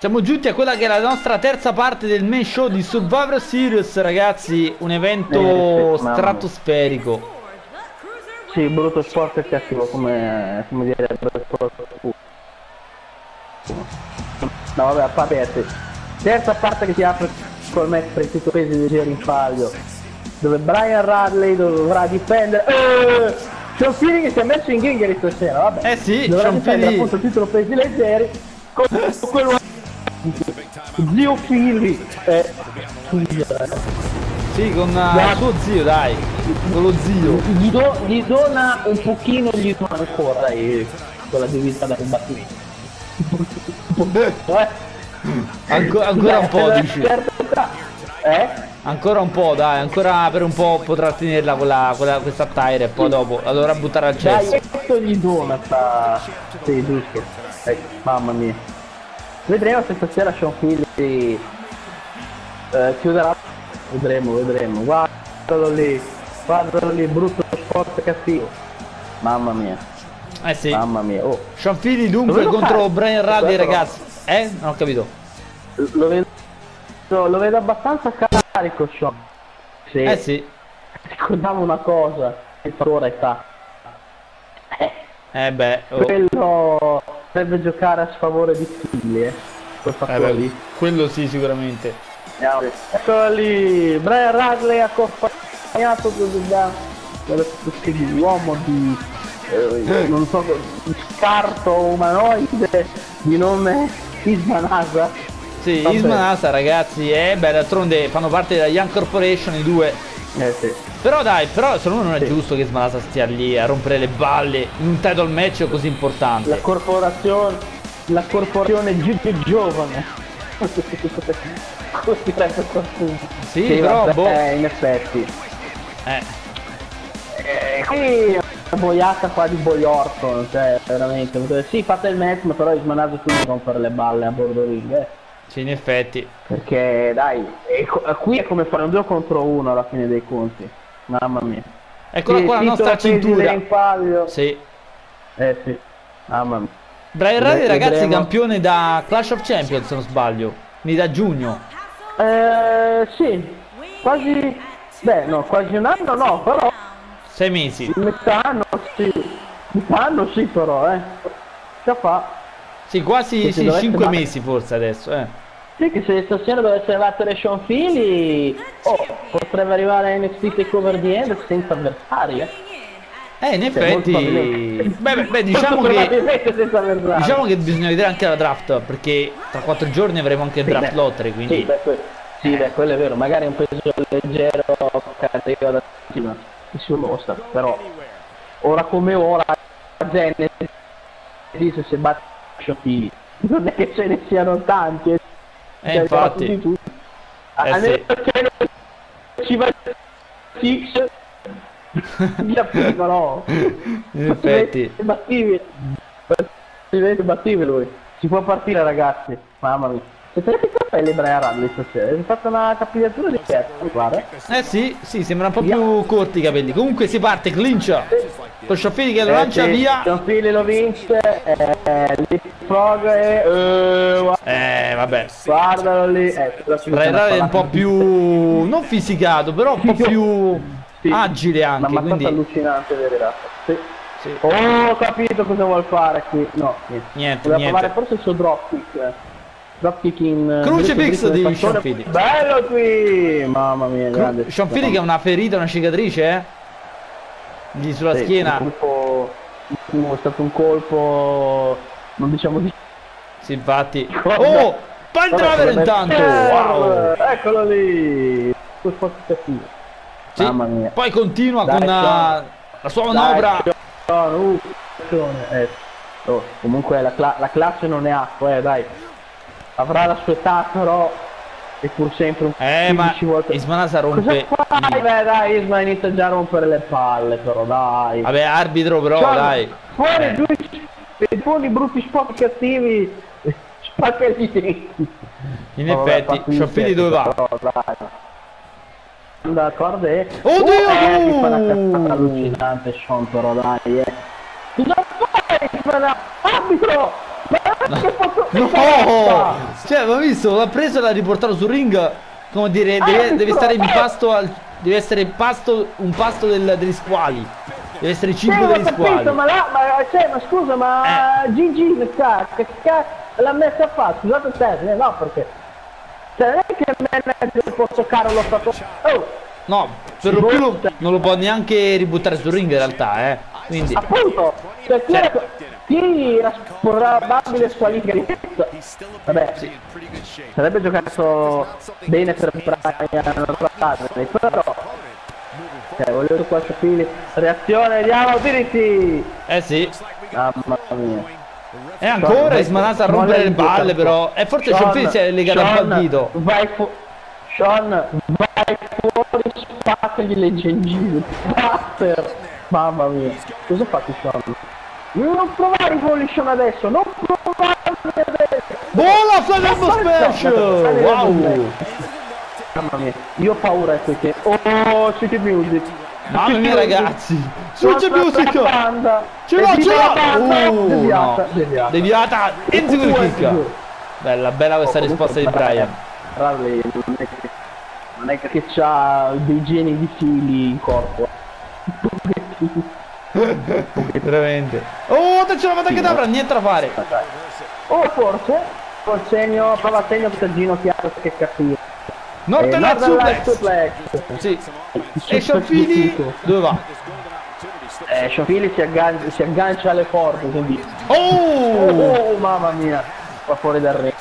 Siamo giunti a quella che è la nostra terza parte del main show di Survivor Series, ragazzi. Un evento Eh, sì, stratosferico. Sì, brutto sport e cattivo come, come direbbe il sport. No vabbè, a parte. Terza parte che si apre col match per i titoli pesi leggeri in palio. Dove Brian Radley dovrà difendere. Eh, Philly che si è messo in ghinger stasera, vabbè. Eh sì, dovrà difendere appunto il titolo pesi leggeri. Con quello Zio Philly. Eh, Sì, con eh, suo zio, dai. Con lo zio. gli, do- gli dona un pochino, gli dona ancora dai, quella divisa da combattimento. Eh? Anco- ancora un po', Eh, dici. Eh? Ancora un po', dai. Ancora per un po' potrà tenerla quella, quella, questa tire e poi dopo la dovrà buttare al Dai, cesso. questo gli dona sta... Sì, giusto. Eh, mamma mia. Vedremo se stasera Sean Philly eh, chiuderà. Vedremo, vedremo. Guardalo lì. Guardalo lì, brutto sport cattivo. Mamma mia, Eh sì. mamma mia. Oh, Sean Philly dunque contro fai? Brian Radley, Quello- ragazzi. Eh? Non ho capito. lo vedo, lo vedo abbastanza carico Sean. Sì. Eh sì. Ricordavo una cosa, il fattore età. Eh beh. oh. Quello dovrebbe giocare a sfavore di eh. Quel Eh fattore beh, lì. quello sì sicuramente. Eccolo lì, Brian Radley accompagnato da di uomo di eh, non so di scarto umanoide di nome Isman Asa. Sì, Vabbè. Isman Asa ragazzi, eh beh d'altronde fanno parte della Young Corporation i due. Eh sì. Però dai, però secondo me non è Sì. giusto che Isman Asa stia lì a rompere le balle in un title match così La importante. corporazione la corporazione gi- gi- giovane. Così direbbe qualcuno. Sì, però, vabbè, boh. in effetti. Eh, Eh, qui boiata qua di Boy Orton, cioè veramente. Sì, fate il match, ma però Ismanato tu non rompere le balle a bordo ring, eh. Sì, in effetti. Perché dai, è qui è come fare un 2 contro 1 alla fine dei conti. Mamma mia. Eccola Sì, qua la nostra cintura. in palio. Sì. Eh sì. Mamma mia. Brian Vedremo. ragazzi campione da Clash of Champions se non sbaglio. Quindi da giugno. Eh sì. Quasi beh no, quasi un anno no, però Sei mesi. metà anno sì. Metà anno sì però, eh. Ce fa. Sì, quasi sì, dovesse 5 battere- mesi forse adesso, eh. Sì, che se stasera dovesse battere Sean Philly, oh, potrebbe arrivare a NXT Takeover di End senza avversari, eh. Eh, in effetti... Beh, beh, beh, diciamo che... Diciamo che bisogna vedere anche la draft, perché tra 4 giorni avremo anche il Sì, draft beh, lottery, Sì, quindi... beh, que- sì, beh, quello è vero, magari un peso leggero, da cima, si mostra, però ora come ora Genesis se batte Philly, non è che ce ne siano tanti, eh. Eh, Cioè, infatti. tutti, tutti. Eh, Almeno sì. che non ci va Six via piccolo In effetti... battibile battibile lui si può partire ragazzi mamma mia se tenete i capelli Brian Radley stasera hai fatto una capigliatura di mi pare Eh sì, sì, sembra un po' più corti i capelli. Comunque si parte, clinch. Con Sciaffini che lo lancia Eh, sì, via. Philly lo vince eh, Leapfrog e eh, Eh, vabbè. guardalo lì eh, Radley è un po' più... non fisicato, però un po' più Sì. agile anche, mazzata quindi... allucinante vedere sì. Sì. Oh, ho capito cosa vuol fare qui. No, niente. Niente, Voleva niente. provare forse il suo dropkick. eh. Dropkick in... eh, Crucifix di Sean. Philly. Bello qui! Mamma mia, grande. Sean Philly che ha una ferita, una cicatrice, eh? Lì sulla Sì, schiena. un colpo- È stato un colpo... Non diciamo di... Sì, infatti. Cosa? Oh! Vabbè, intanto! eh, Wow! Eccolo lì! Sì, Mamma mia. Poi continua Dai, con uh, Sean. la sua manovra. Dai, uh, eh. Oh, comunque la, cla- la classe non è acqua, eh, dai. Avrà la sua età, però è pur sempre un Eh, ma 15 volte. Ismanasa Cosa rompe. fai? Beh, dai, Isma inizia già a rompere le palle, però, dai. Vabbè, arbitro però, Sean, dai. Fuori Eh. due i buoni brutti spot cattivi. Spaccagli. In Oh, effetti, Philly dove va? però, dai. D'accordo, eh. Oddio! Oh, eh, mi fa una cazzata allucinante Sean però dai, eh. Cosa fai? Arbitro! No! Basta! Cioè, ma visto? L'ha preso e l'ha riportato sul ring. Come dire, deve, Eh, deve stare in pasto al. Deve essere pasto, un pasto del- degli squali. Deve essere Sì, cibo ho degli capito, squali. ma là, ma, cioè, ma scusa, ma Eh. Gigi, che cazzo l'ha messa a fare? Scusate termine, no, perché... Cioè, non è che manager può toccare lo stato... Oh, No, per lo più non lo può neanche ributtare sul ring in realtà, eh. Quindi. appunto, cioè, chi, chi era probabile squalifica di? Vabbè, sarebbe giocato bene per Brian Bradley, però... Cioè, volevo qua Fili, reazione, vediamo, diritti! Eh sì. Mamma mia. E ancora Ismanasa a rompere le balle però. E forse Sean Phillips si è legato al bandito. Vai fu- Sean, vai fuori, spaccagli le gengive. Buster. Mamma mia. Cosa fate Sean? Non provare i volition adesso, non provare adesso. Buona Flamingo Smash! Wow! Mamma mia, io ho paura qui che... Oh, City Music. Mamma mia ragazzi! Switch Sulla music! Ce l'ho, ce l'ho! Uh, Deviata, deviata. Deviata! Into the Due, kick! Bella, bella questa risposta di Brian. Bradley non è che, non è che c'ha dei geni di fili in corpo. Veramente. Oh, attenzione, ma che davra, niente da fare. O forse col segno, prova segno per ginocchiato che capire. Northern Light Suplex! Sì. E Scianfili dove va? Eh, Scianfili si aggancia, si aggancia alle corde, quindi... Oh! Oh, mamma mia! Va fuori dal ring.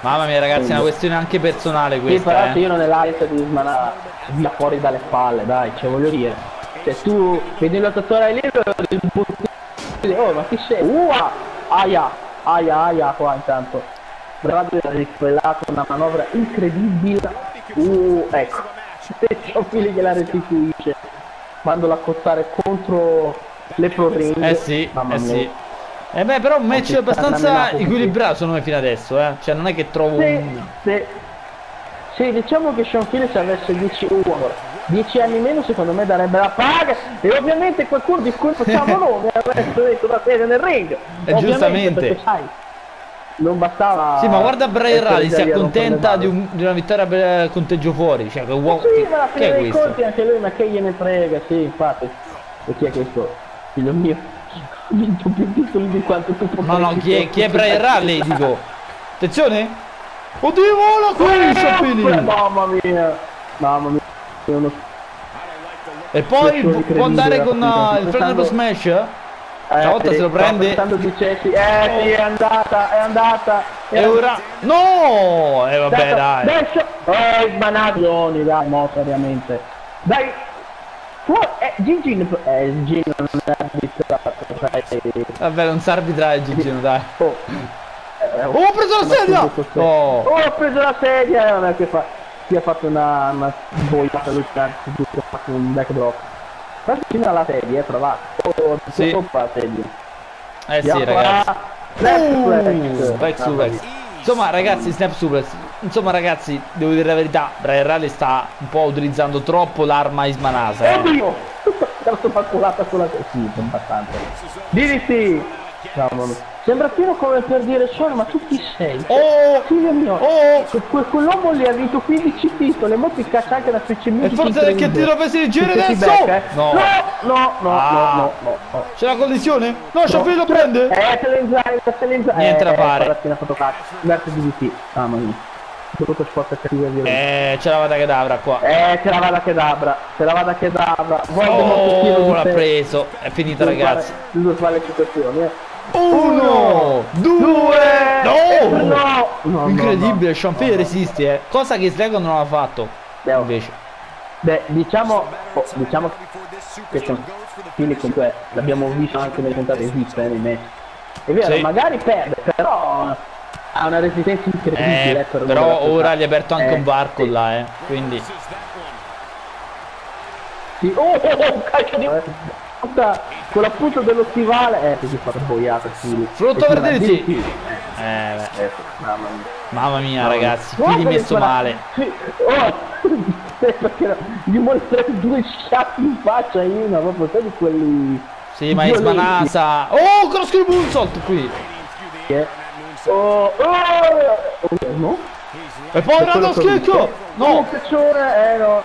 Mamma mia ragazzi, è una questione anche personale Sì, però questa, eh. io non è l'alta di smanare via fuori dalle palle, dai, cioè voglio dire. Se tu vedi il lottatore lì, lo butti- oh ma chi sei? Uh, aia, aia, aia qua intanto. Bradley ha riflellato una manovra incredibile. Uh, ecco. E Ciofili che la restituisce. Mandolo a cozzare contro le pro ring. Eh sì, Mamma eh mia. sì. Eh beh, però un match abbastanza equilibrato secondo me fino adesso, eh. Cioè non è che trovo Sì, un... sì. Sì, diciamo che Sean Phillips avesse 10 uova, 10 anni meno secondo me darebbe la paga e ovviamente qualcuno di cui facciamo nome avrebbe detto la serie nel ring. Ovviamente, giustamente. Perché sai, non bastava... Sì, ma guarda Brian Rally, si accontenta di, un- di una vittoria per conteggio fuori. Cioè, che uomo. balle. Sì, ma alla che fine dei conti anche lui, ma che gliene frega, sì, infatti. E chi è questo? Figlio mio, ha vinto più titoli di quanto tu No, no, potresti chi è, chi è Brian Rally? Dico. Attenzione! Oddio, vola qui, Eh, Sciapini! Mamma mia, mamma mia, uno E poi può andare con uh, il Fernando Smash? Eh, Stavolta sì, se lo prende. Eh sì, è andata, è andata. è E ora. No! E vabbè, andata. dai. Adesso, eh, sbanaglioni, dai, no, seriamente. Dai. Fuori, eh, Gigi, eh, Gigi non è arbitrato. Vabbè, non sa arbitrare Gigino, dai. Oh. Eh, Oh, ho preso la sedia! Oh. Oh! ho preso la sedia, eh, vabbè, che fa. Chi ha fatto una, una boiata lui ha fatto un backdrop. Ma fino alla sedia, è provato. Oh, Sì. oppa, la sedia. Eh sì, ragazzi. Back Uh, back suplex. mia. Insomma, ragazzi, snap suplex. Insomma, ragazzi, devo dire la verità. Brian Rally sta un po' utilizzando troppo l'arma Ismanasa. Eh. Oddio! La sto calcolata con la testa. Sì, abbastanza. DDT! Cavolo. Sembra pieno come per dire Sean, ma tu chi sei? Oh! Figlio mio, Oh! que- que- quell'uomo lì ha vinto 15 titoli, mo ti caccia anche la specie E forse che incredibile. tiro per leggere Che ti adesso? becca, eh? No. No, no, no, Ah. no, no, no. C'è la collisione? No, Sciapini lo prende? Eh, te l'enzyme, te l'enzyme. Niente da fare. Appena fotocamera. Verso DDT. Mamma mia. Brutto sport di Eh, c'è la vada che davra qua. Eh, te la vada che dabra, te la vada che dabra. Voldemort Oh, l'ha di preso. È finita, ragazzi. fare- Devo fare le situazioni, eh. Uno, due, Eh, no! no! No, Incredibile, no, Phillips resiste, eh. Cosa che Dragon non ha fatto. Beh, Invece. Beh, diciamo, oh, diciamo che Phillips comunque l'abbiamo visto anche nelle puntate VIP, eh, nei match. È vero, Sì. magari perde, però ha una resistenza incredibile. Eh, per però ora gli ha aperto anche Eh, un varco sì. là, eh. Quindi. Sì. Oh, oh, oh, calcio di puta con la punta dello stivale. Eh, così fa boiata, sì. Frutto E dirti. DDT. Eh, beh. Eh, mamma mia. Mamma mia, Mamma ragazzi, qui di Guarda messo male. Oh, perché no? gli due schiaffi in faccia in una, proprio sai di quelli... Sì, ma violenti. Ismanasa. Oh, cross kill moonsault qui. eh. Oh, oh, no? E poi Rando schicco! No! No!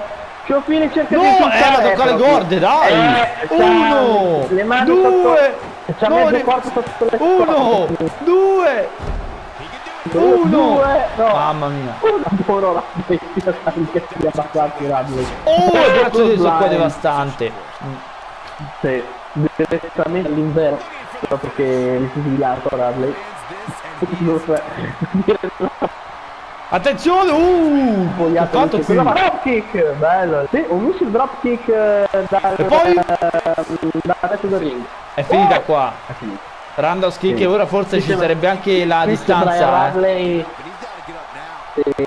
Eh no. Ciofini cerca No, di eh, insultare, ma tocca le però- corde, dai! Eh, Uno! le mani Due! sotto- no, ne- sotto Uno! Due! Uno! Due, no. Mamma mia! Una buona la bestia che si è abbassato Radley. Oh, il braccio di Blind. qua devastante! Sì, direttamente all'inverno. Che mi si svigliato Radley. Attenzione! Uh! Che Spogliato fatto qui? Drop kick, bello. Sì, un missile drop kick eh, dal, E poi? eh, resto del ring. È finita Oh! qua. È finito. Randall che Sì. ora forse Mi ci sarebbe anche la distanza. eh. Sì.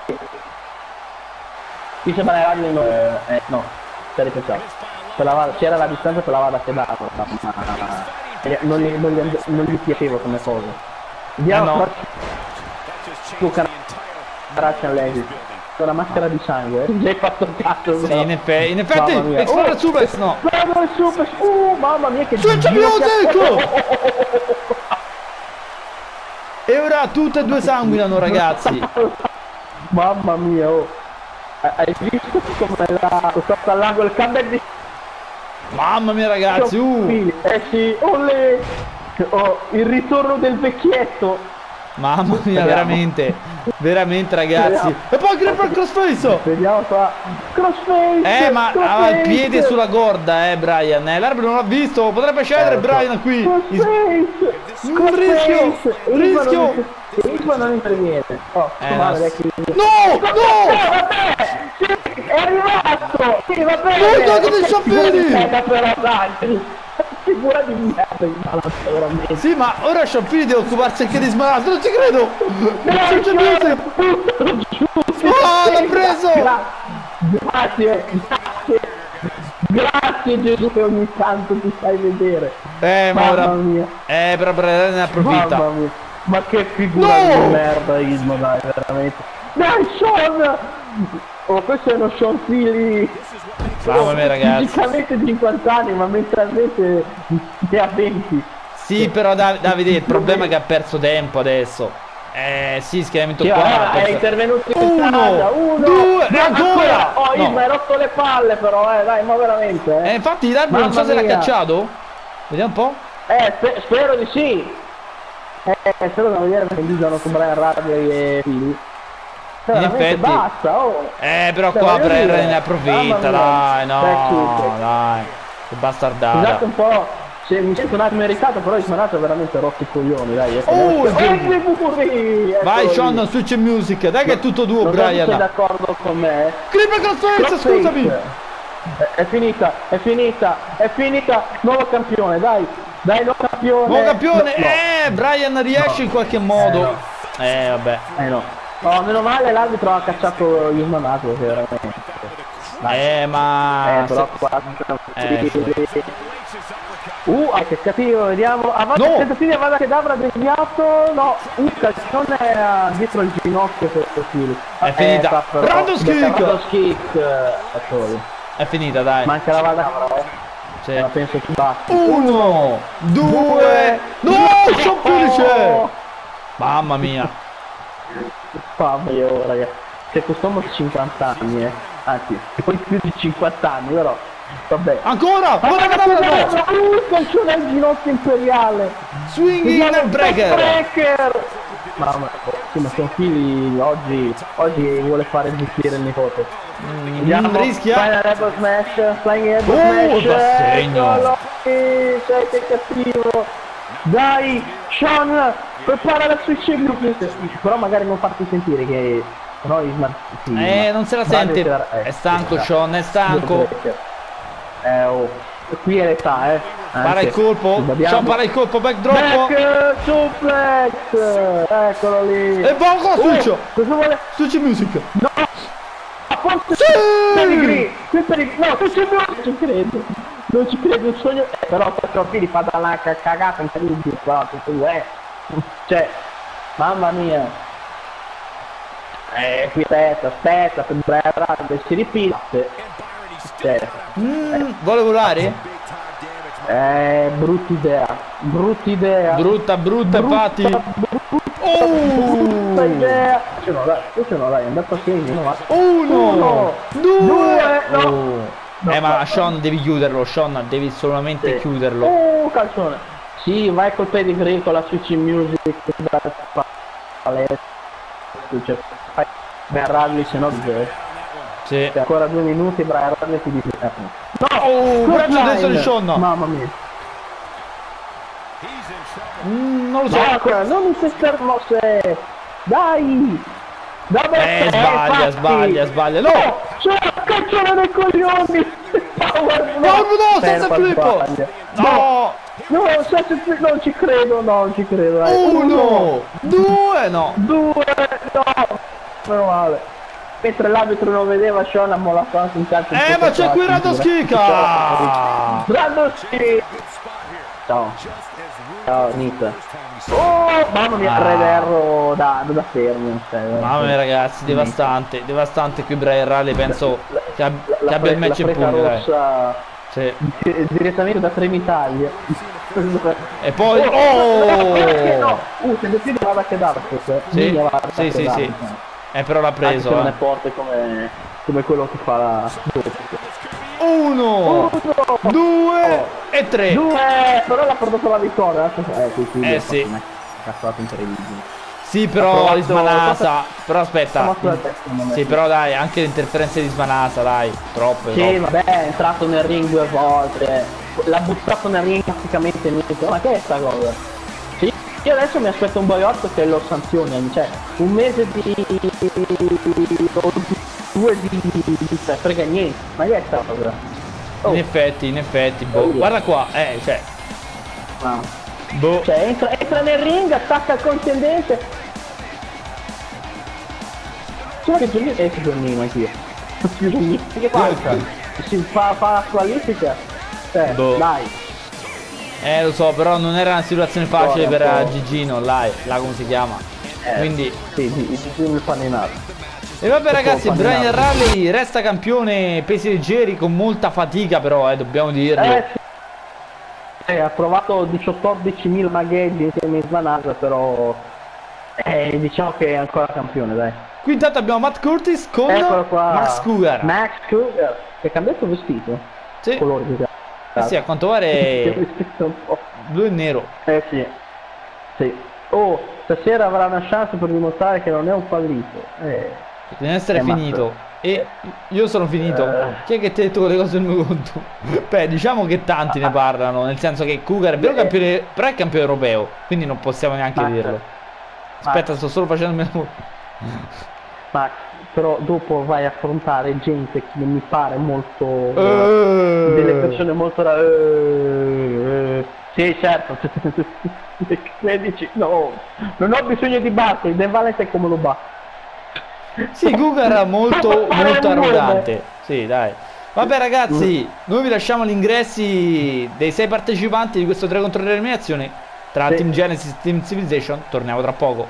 Qui sembra Radley no, eh, no, stai ripensando. La C'era la distanza per la vada che dava, ma eh, non gli, non gli, non gli piaceva come cosa. Vediamo Eh no. su Caraccian Lady. Con la maschera di sangue. Già hai fatto il cazzo. Sì, in, effe- in effetti. Explorer Oh! Suplex no. Bravo il super! Uh, mamma mia che Switch music! che- E ora tutte e due sanguinano ragazzi. Mamma mia, oh. Hai visto come la... Ho fatto all'angolo il comeback di... Mamma mia ragazzi, uh. Eh sì, olè! Oh, il ritorno del vecchietto! Mamma mia, Speriamo. veramente. Veramente ragazzi. Speriamo. E poi Gripper Crossface. Vediamo qua. Crossface! Eh, ma ha crossface, il piede sulla corda, eh, Brian. Eh, l'arbitro non l'ha visto. Potrebbe scendere Eh. Brian qui. Crossface! Un rischio, rischio. Isma non interviene. Oh, Eh, no. No, no! Eh, è arrivato! Sì, va bene! Oh, dai, che Ok, sapere! Figura di merda, di malato, veramente! Sì, ma ora Sciampini deve occuparsi anche di Smaragdo. Non ci credo. Dai, C'è giù! Oh, l'ha preso! Gra- Grazie, grazie! Grazie Gesù che ogni tanto ti fai vedere! Eh, ma Mamma ora. mia! Eh, però Brian ne approfitta. Mamma mia! Ma che figura No! di merda Ismo, dai, veramente! Dai, Sean! Oh, questo è uno Sean Philly! Mamma mia, ragazzi. Fisicamente 50 anni, ma mentalmente ne ha 20. Sì, però Dav- Davide, il problema è che ha perso tempo adesso. Eh, sì, schieramento Sì, allora, è intervenuto in Uno, strada, uno, due, e ma ancora! Oh, No. Ismo, hai rotto le palle però, eh, dai, ma veramente, Eh, eh. infatti l'arbitro non so se l'ha cacciato. Vediamo un po'. Eh, spe- spero di sì. Eh, spero da vedere perché litigano con Brian Radley e Philly. Cioè, In effetti. basta, oh. Eh, però Cioè, qua Brian dire, ne approfitta, dai, no, Tecniche. dai. Che bastardata. Scusate un po', se mi sento un attimo irritato, però il Smonato ha veramente rotto i coglioni, dai. Eh, Oh, eh, che muri, Vai Sean, switch music. Dai che è tutto tuo, Non se sei Brian. d'accordo con me. Creeper Crossface, scusami. È, è finita, è finita, è finita. Nuovo campione, dai. Dai, nuovo campione. Nuovo campione. No, no. Eh, Brian riesce in qualche modo. Eh, vabbè. Eh no. Oh, meno male l'arbitro ha cacciato il Monaco, veramente. Eh, ma... Eh, però qua... Eh, Uh, ah, che cattivo, vediamo. Avanti, No! tentativi, Avada che Davra deviato. No, un calcione eh, dietro il ginocchio per Fili. È finita. Randos kick! Randos kick. eh. È finita, dai. Manca la Vada eh. Sì. Ma penso che basta. Uno, due, no, sono felice. Mamma mia. Mamma mia, oh, ragazzi. Se quest'uomo ha 50 anni, eh. Anzi, poi più di 50 anni, però. Vabbè. Ancora, guarda che. Uh, il calcione al ginocchio imperiale. Vediamo il breaker. breaker. Mamma sì, ma sono figli oggi, oggi vuole fare zittire il nipote. Mm, rischia. Final elbow smash, flying elbow Oh, smash. da segno. Sei che cattivo. Dai, Sean, prepara la switch Però magari non farti sentire che... No, Isma, sì, Eh, non se la sente. per- eh, È stanco, esatto. Sean, è stanco. Eh, oh. Qui è l'età, eh. Para Anche. il colpo. Sean para il colpo, backdrop. Back eh, suplex! Eccolo lì! E poco Oh, switch. cosa vuole? Switch music. A posto Sì! Qui Pedigree! No, non ci non ci credo! Non ci credo, il sogno... Eh, però fili fa dalla ca- cagata in Parigi, però tutto eh. Cioè, mamma mia! Eh, qui aspetta, aspetta, per breve, si ripete. Cioè, Mm, vuole volare? eh, brutta idea, brutta idea. Brutta, brutta, brutta, brutta brutta idea. Ce no, dai, ce no, dai, è andato a segno, va. Uno, Uno, due, due, no. Oh. No, eh ma. Sean devi chiuderlo, Sean devi solamente Sì. chiuderlo. Oh, calzone. Sì, vai col pedigree con la Switch Music da palestra. Cioè, fai Ben Radley se no. Sì. ancora due minuti Brian Radley ti dice no Oh, braccio destro di. Sean. mamma mia Mm, non lo so. ancora non in queste mosse dai Double Eh, tre, sbaglia, sbaglia, sbaglia. No! c'è la caccione dei coglioni Power No, no, senza Serpa flip! sbaglia. No! no senza flip non ci credo no, non ci credo dai. Uno! Due! No! due no meno male mentre l'arbitro non vedeva Sean ha mollato anche un calcio Eh, ma c'è qui Radoschika! Radoschika ciao ciao Nita oh mamma mia Ah. Rederro da, da fermo cioè, Mamma mia ragazzi, devastante, devastante qui Brian Rally, penso che, ab- la, che la, abbia il match la in pugno, Sì. di- direttamente da Trenitalia E poi... no, Oh! uh, se decide vada che Dark Sì, sì, sì, sì. Eh, però l'ha preso preso, non è eh. forte come, come quello che fa la Uno! Uno, Due! E tre! due, però l'ha prodotto la vittoria. Eh, qui, qui Eh, ha sì. fatto una cazzata incredibile. Sì, però di Smanasa. Però aspetta. Sì, però dai, anche le interferenze di Smanasa, dai. Troppe. Sì, troppe. vabbè, è entrato nel ring due volte. L'ha buttato nel ring praticamente niente. Ma che è sta cosa? Sì, io adesso mi aspetto un boiotto che lo sanzioni, cioè un mese di. o due di. di cioè, frega niente. Ma che è sta cosa? Oh, In effetti, in effetti, boh. Oh. Guarda qua, eh, cioè. no. Boh. Cioè entra, entra nel ring, attacca il contendente. Solo che Giannino è che Giannino anch'io. Giannino, che falsa? Si fa, fa la qualifica? Cioè, Boh. dai. Eh, lo so, però non era una situazione facile Storia, per eh, po'. Gigino, là, là come si chiama. Eh, Quindi. Sì, di il paninato. E vabbè ragazzi, Brian. Rally resta campione pesi leggeri con molta fatica però, eh, dobbiamo dirlo. Eh, sì. Eh, ha provato 14.000 magheggi insieme in Svanasa, però... Eh, diciamo che è ancora campione, dai. Qui intanto abbiamo Matt Curtis con. Max Cougar. Max Cougar. Che ha cambiato vestito. Sì. Colore di Eh sì, a quanto pare blu e nero. Eh sì. Sì. Oh, stasera avrà una chance per dimostrare che non è un fallito. Eh. Deve essere Eh, ma- finito. E io sono finito. Eh. Chi è che ti ha detto quelle cose del mio conto? Beh, diciamo che tanti ne parlano, nel senso che Cougar è vero campione, però è campione europeo, quindi non possiamo neanche Max. dirlo. Aspetta, sto solo facendo il mio Max, però dopo vai a affrontare gente che mi pare molto... Eh. delle persone molto... ra- eh, eh. Sì, certo. 16, no. Non ho bisogno di battere, De Valente è come lo batte. Sì, Cougar è molto, molto arrogante. Sì, dai. Vabbè ragazzi, noi vi lasciamo gli ingressi dei sei partecipanti di questo 3 contro 3 eliminazione tra Sì. Team Genesis e Team Civilization. Torniamo tra poco.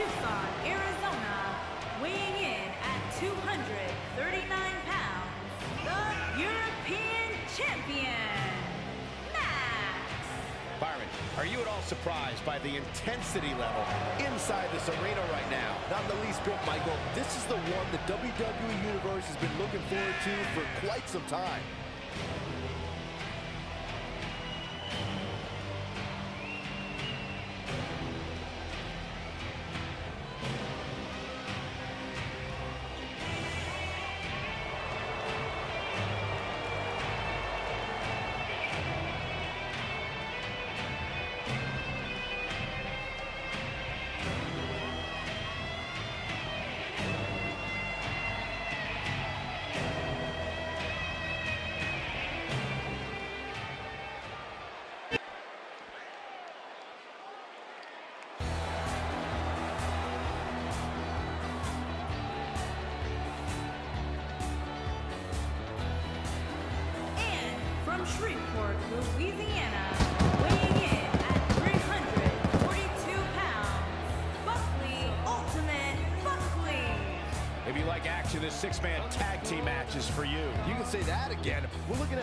Tucson, Arizona, weighing in at 239 pounds, the European champion, Max. Byron, Are you at all surprised by the intensity level inside this arena right now? Not the least bit, Michael. This is the one the WWE Universe has been looking forward to for quite some time.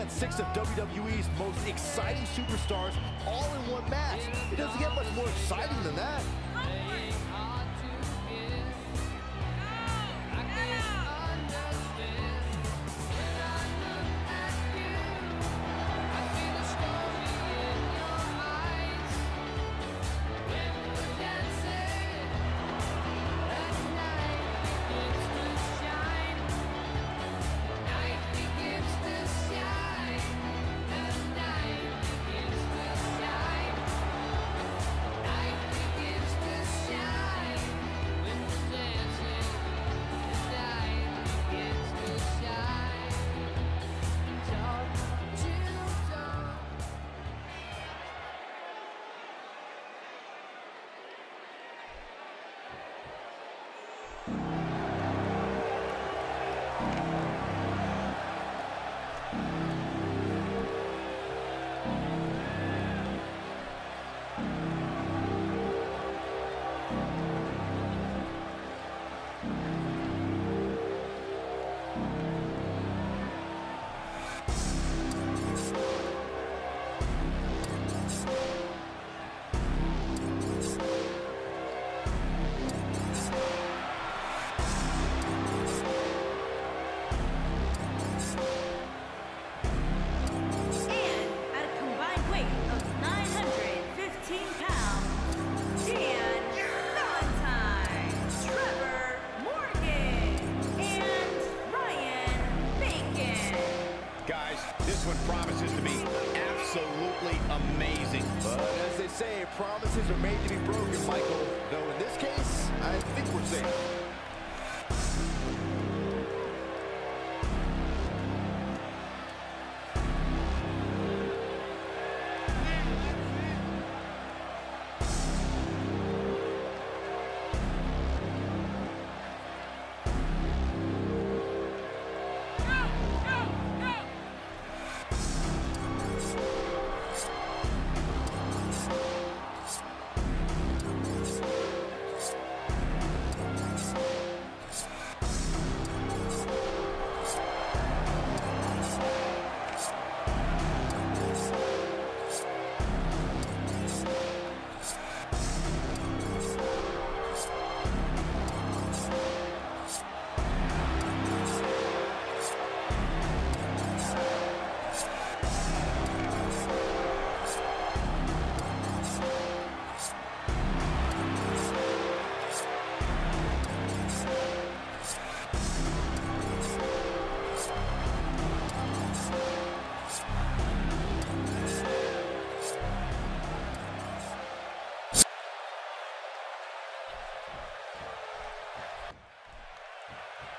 At six of WWE's most exciting superstars all in one match. It doesn't get much more exciting than that.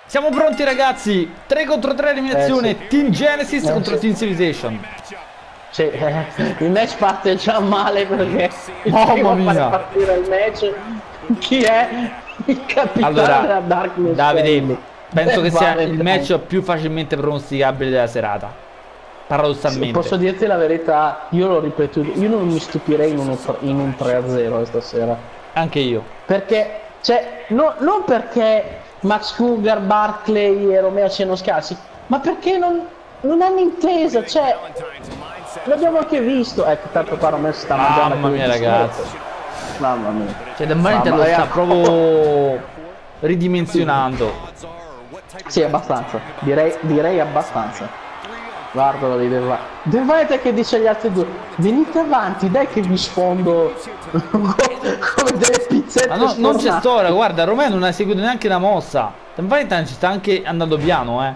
Siamo pronti ragazzi 3 contro 3 eliminazione Eh, sì. Team Genesis Eh, contro sì. Team Civilization Sì, eh, il match parte già male perché il Mamma primo a mia. partire il match chi è il capitano Allora della Darkness Davide Family. penso che sia il Valentine. match più facilmente pronosticabile della serata Paradossalmente Posso dirti la verità, io l'ho ripetuto, io non mi stupirei in, uno, in un 3-0 stasera. Anche io Perché, cioè, no- non perché Max Cougar, Barclay e Romeo siano scarsi, ma perché non, non hanno intesa, cioè, L'abbiamo anche visto. Ecco, tanto qua Romeo sta mangiando. Mamma mia, ragazzi. Mamma mia. Cioè, Valente Mamma lo sta proprio ridimensionando. Sì, abbastanza. Direi, direi abbastanza. Guardalo lì, Del Va- Del Valente che dice agli altri due, venite avanti, dai che vi sfondo come delle pizzette Ma no, non c'è sfornate." storia, guarda, Romeo non ha seguito neanche una mossa. Dan Valentine ci sta anche andando piano, eh.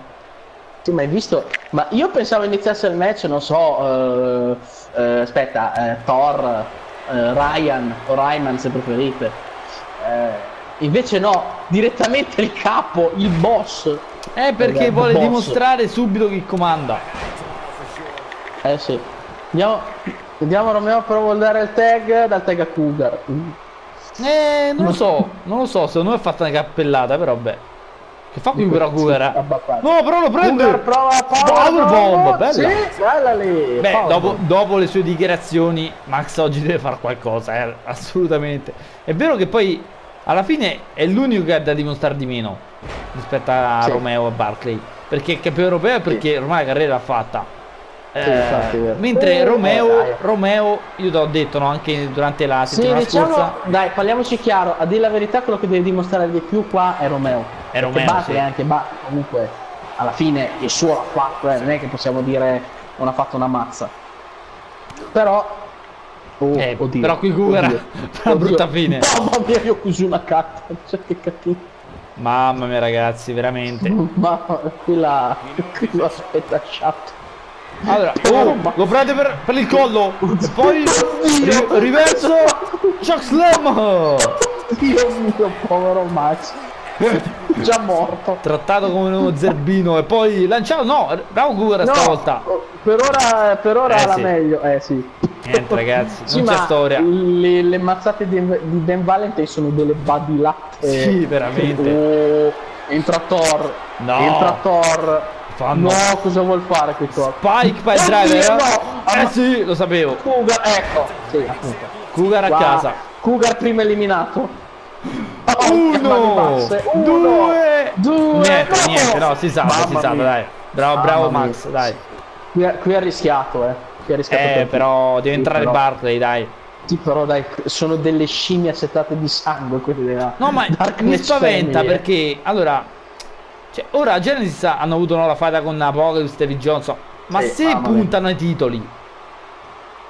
Sì, ma hai visto? Ma io pensavo iniziasse il match, non so, eh, eh, aspetta, eh, Thor, Ryan o Ryman se preferite. Invece no, direttamente il capo, il boss. Eh, perché Eh, vuole dimostrare subito chi comanda. Eh sì. Andiamo, vediamo Romeo però vuol dare il tag dal tag a Cougar. Eh, non lo so, non lo so, secondo me ha fatto una cappellata, però beh. Che fa qui però Cougar? eh? No, però lo Cougar prende! prova a Power bomb, bella. Sì, bella lì. Beh, dopo, dopo le sue dichiarazioni, Max oggi deve fare qualcosa, eh, assolutamente. È vero che poi alla fine è l'unico che ha da dimostrare di meno rispetto a Sì. Romeo e Barclay. Perché è campione europeo perché ormai la carriera l'ha fatta. Eh, Sì, infatti, mentre Eh, Romeo, dai. Romeo, io te l'ho detto no, anche durante la Sì, settimana diciamo, scorsa. dai, parliamoci chiaro, a dire la verità quello che deve dimostrare di più qua è Romeo. È Romeo, sì. anche ba- comunque alla fine il suo l'ha fatto, eh, non è che possiamo dire non ha fatto una mazza. Però Oh, Eh, oddio, però qui oddio, fa una brutta oddio. fine. Mamma mia, io ho chiuso una carta, cioè che cattivo. Mamma mia ragazzi, veramente. Ma qui la qui lo aspetta sciatto. Allora, Oh, oh, lo prende per, per il collo e poi Oddio. ri- riverso Chuck Slam Dio mio, povero Max. Già morto. trattato come uno zerbino e poi lanciato no bravo Cougar No, stavolta per ora, per ora Eh, la sì. meglio. Eh sì. niente ragazzi Sì, non c'è storia Le, le mazzate di, di Dan Valentine sono delle badilatte. Sì, veramente. Oh, entra Thor. No. Entra Thor. Fanno- No, cosa vuol fare qui Thor? Spike pile Oddio, driver no! eh Ah, sì lo sapevo Cougar, ecco. Sì, appunto. Cougar a Qua, casa Cougar primo eliminato. Oh, uno. Uno, due due, niente no! niente no si salva si Mamma salva mia. dai bravo Mamma bravo mia. Max dai Qui, ha- qui ha rischiato, eh. Qui ha rischiato eh per però deve Sì, entrare però- Barclay dai Sì, però dai, sono delle scimmie assetate di sangue quelle della No, ma mi Darkness spaventa Family, eh. perché allora. Cioè, ora Genesis hanno avuto no, la faida con Apocalypse Stevie Johnson. Ma Sì, se mia. puntano ai titoli,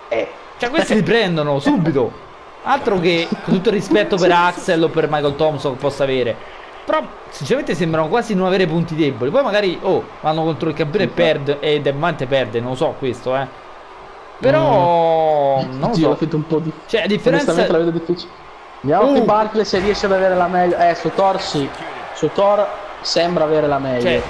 Eh, cioè questi li prendono subito. Altro che con tutto il rispetto per Axel o per Michael Thompson che possa avere. Però sinceramente sembrano quasi non avere punti deboli. Poi magari oh, vanno contro il campione e perde e Devante perde, non lo so questo, eh. Però non lo Mm. Io l'ho so. fatto un po' di... Cioè, a differenza la vedo difficile. Vediamo Uh. Barkley se riesce ad avere la meglio. Eh, su Thor sì. Su Thor sembra avere la meglio. Cioè,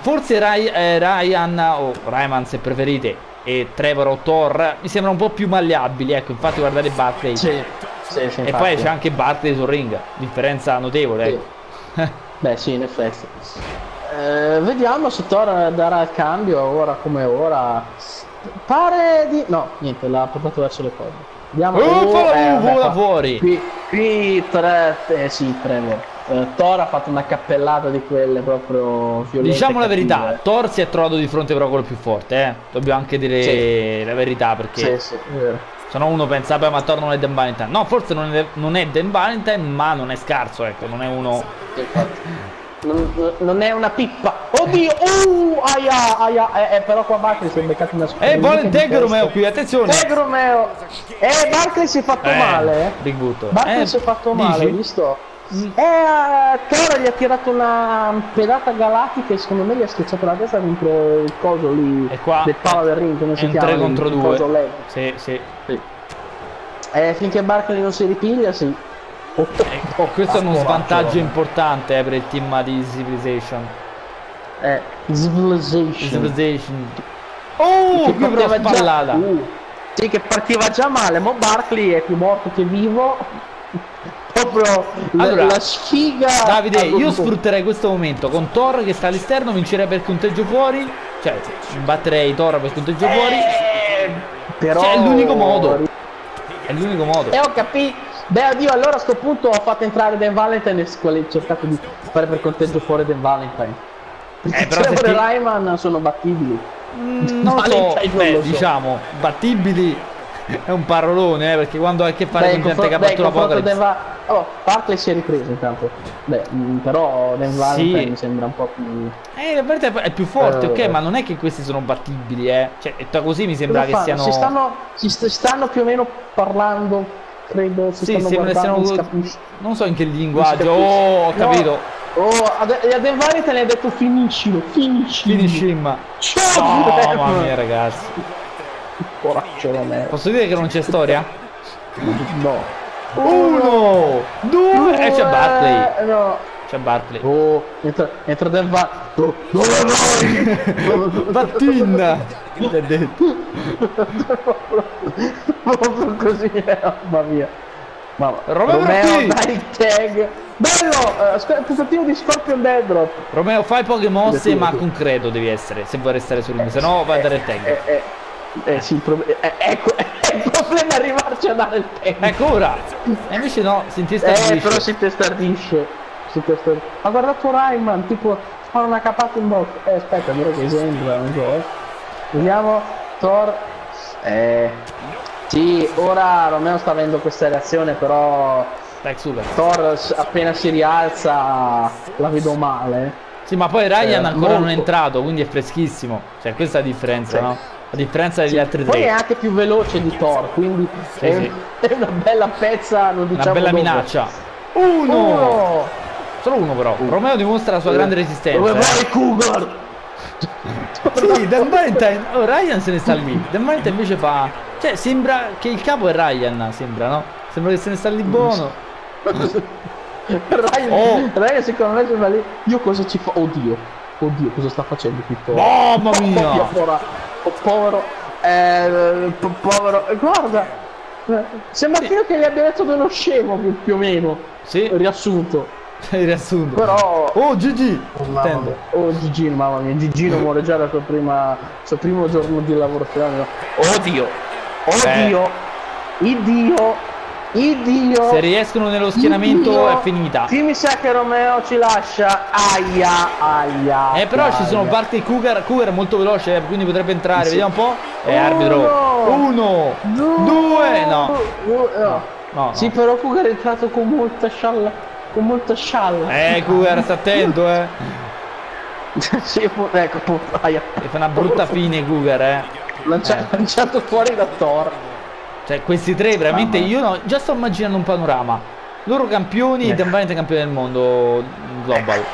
forse Ry- eh, Ryan o Ryman se preferite e Trevor o Thor mi sembrano un po' più malleabili. Ecco, infatti guardate Barclay. sì, sì, sì, e poi c'è anche Barclay sul ring, differenza notevole. Ecco. Beh, sì, in effetti. Eh, vediamo se Thor darà il cambio ora come ora. Pare di... No, niente, l'ha portato verso le corde. Vediamo... Oh, fa la vabbè, vola fuori. Qui, qui tre... Eh sì, Trevor. Eh, Thor ha fatto una cappellata di quelle proprio violente. Diciamo la verità. Thor si è trovato di fronte però quello più forte, eh. Dobbiamo anche dire Sì. la verità perché Sì, sì, è vero. Se no uno pensa, beh, ma Thor non è Dan Valentine. No, forse non è, non è Dan Valentine, ma non è scarso, ecco, non è uno... Non, non è una pippa. Oddio! Uh, aia, aia. Eh, eh, però qua Barkley si è beccato una Eh, di tag testa. Romeo qui, attenzione! Tag Romeo. Eh, Barkley si è fatto Eh, male. eh. Big boot. Barkley Eh, si è fatto dici? male, hai visto? Eh, Thor gli ha tirato una pedata galattica e secondo me gli ha schiacciato la testa dentro il coso lì E qua del del ring, come si chiama? 3 lì, contro il 2. coso leg. Sì, sì. Eh, finché Barkley non si ripiglia, sì. Oh, oh, Questo è uno svantaggio importante eh, per il team di Civilization. Eh, Civilization. Civilization. Oh, che però spallata. Già, uh, sì, che partiva già male, ma Barkley è più morto che vivo. Proprio Allora, la sfiga. Davide, io sfrutterei questo momento con Thor che sta all'esterno, vincerei per conteggio fuori. Cioè, batterei Thor per conteggio fuori. Eh, però... Cioè, è l'unico modo. È l'unico modo. E ho capito. Beh, oddio, allora a sto punto ho fatto entrare Dan Valentine e ho cercato di fare per conteggio fuori Dan Valentine. Eh, però Trevor e ti- Ryman sono battibili. Mm, non so, non beh, so. diciamo, battibili è un parolone, eh, perché quando hai a che fare Beh, con gente che ha battuto l'Apocalypse. Deva... Oh, Barkley si è ripreso intanto. Beh, mm, però Valentine Sì. mi sembra un po' più... Eh, è più forte, Eh, ok, ma non è che questi sono battibili, eh. Cioè, così mi sembra che fanno? siano... Si stanno, si st- stanno più o meno parlando, credo, si Sì, stanno sembra guardando, siano... Non so in che linguaggio. Oh, ho No. capito. Oh, a De- a Dan Valentine ha detto finiscilo, finiscilo. Finish him. Ciao, Oh, Sam. mamma mia, ragazzi. Poraccio Romeo. Posso dire che non c'è storia? No. Uno, due, e c'è Barkley. Eh, No. C'è Barkley. Oh, entra, entra Dan Valentine. Oh, dove vai? Battin! L'ha detto? Proprio così, eh, mamma mia. Mamma. Romeo Romeo, dai il tag. Bello! Eh, sc- tentativo di Scorpion Dead Drop. Romeo, fai poche mosse, ma concreto devi essere, se vuoi restare sul ring, se no vai a dare il tag. Eh, eh, eh, sì, il prob- eh, ecco, è il problema è arrivarci a dare il tag. Ecco ora! E invece no, senti Eh, stabilisce. però si testardisce. Si testar- Ha guardato Rayman, tipo, fa una capata in bocca. Eh, aspetta, però che sembra, non so, eh. Vediamo, Thor. Eh. Sì, ora Romeo sta avendo questa reazione, però Dai, super. Thor appena si rialza la vedo male. Sì, ma poi Ryan Eh, ancora non è molto. entrato, quindi è freschissimo. Cioè, questa è la differenza, Sì. no? La differenza degli altri Poi è tre. anche più veloce di Thor, quindi Sì, è, sì. è una bella pezza, lo diciamo Una bella dopo. minaccia. Uno! Uno! Solo uno però. Romeo dimostra la sua grande resistenza. Dove eh. vai Cougar? Sì, Dan Valentine. Oh, Ryan se ne sta lì. Dan Valentine invece fa. Cioè, sembra che il capo è Ryan. Sembra, no? Sembra che se ne sta lì buono. Ryan, Oh. Ryan secondo me sembra lì. Io cosa ci fa? Oddio. Oddio, cosa sta facendo qui? Mamma mia! Oh, povero. Eh, po- povero. eh, Guarda. eh, Sembra Sì. fino che gli abbia detto dello scemo più, più o meno. Sì, Riassunto. il riassunto. Però. Oh, GG! Mia. Oh Gigino, mamma mia, Gigino muore già dal suo, prima, suo primo giorno di lavorazione. Oddio, oddio, Iddio, Iddio. Se riescono nello schienamento Iddio. è finita. Sì, mi sa che Romeo ci lascia. Aia, aia. Eh però ci sono aia. parti Cougar, Cougar è molto veloce, eh, quindi potrebbe entrare, Sì. vediamo un po'. Eh, Uno. arbitro. Uno, due, no. Due, no. No, Sì, però Cougar è entrato con molta scialla. Con molta scialla. Eh, Cougar, sta attento, eh. sì, ecco, aia. E fa una brutta fine Cougar, eh. Lancia- Eh. Lanciato fuori da Thor. Cioè, questi tre veramente, io no, già sto immaginando un panorama. Loro campioni Eh. e Dan Valentine campione del mondo global.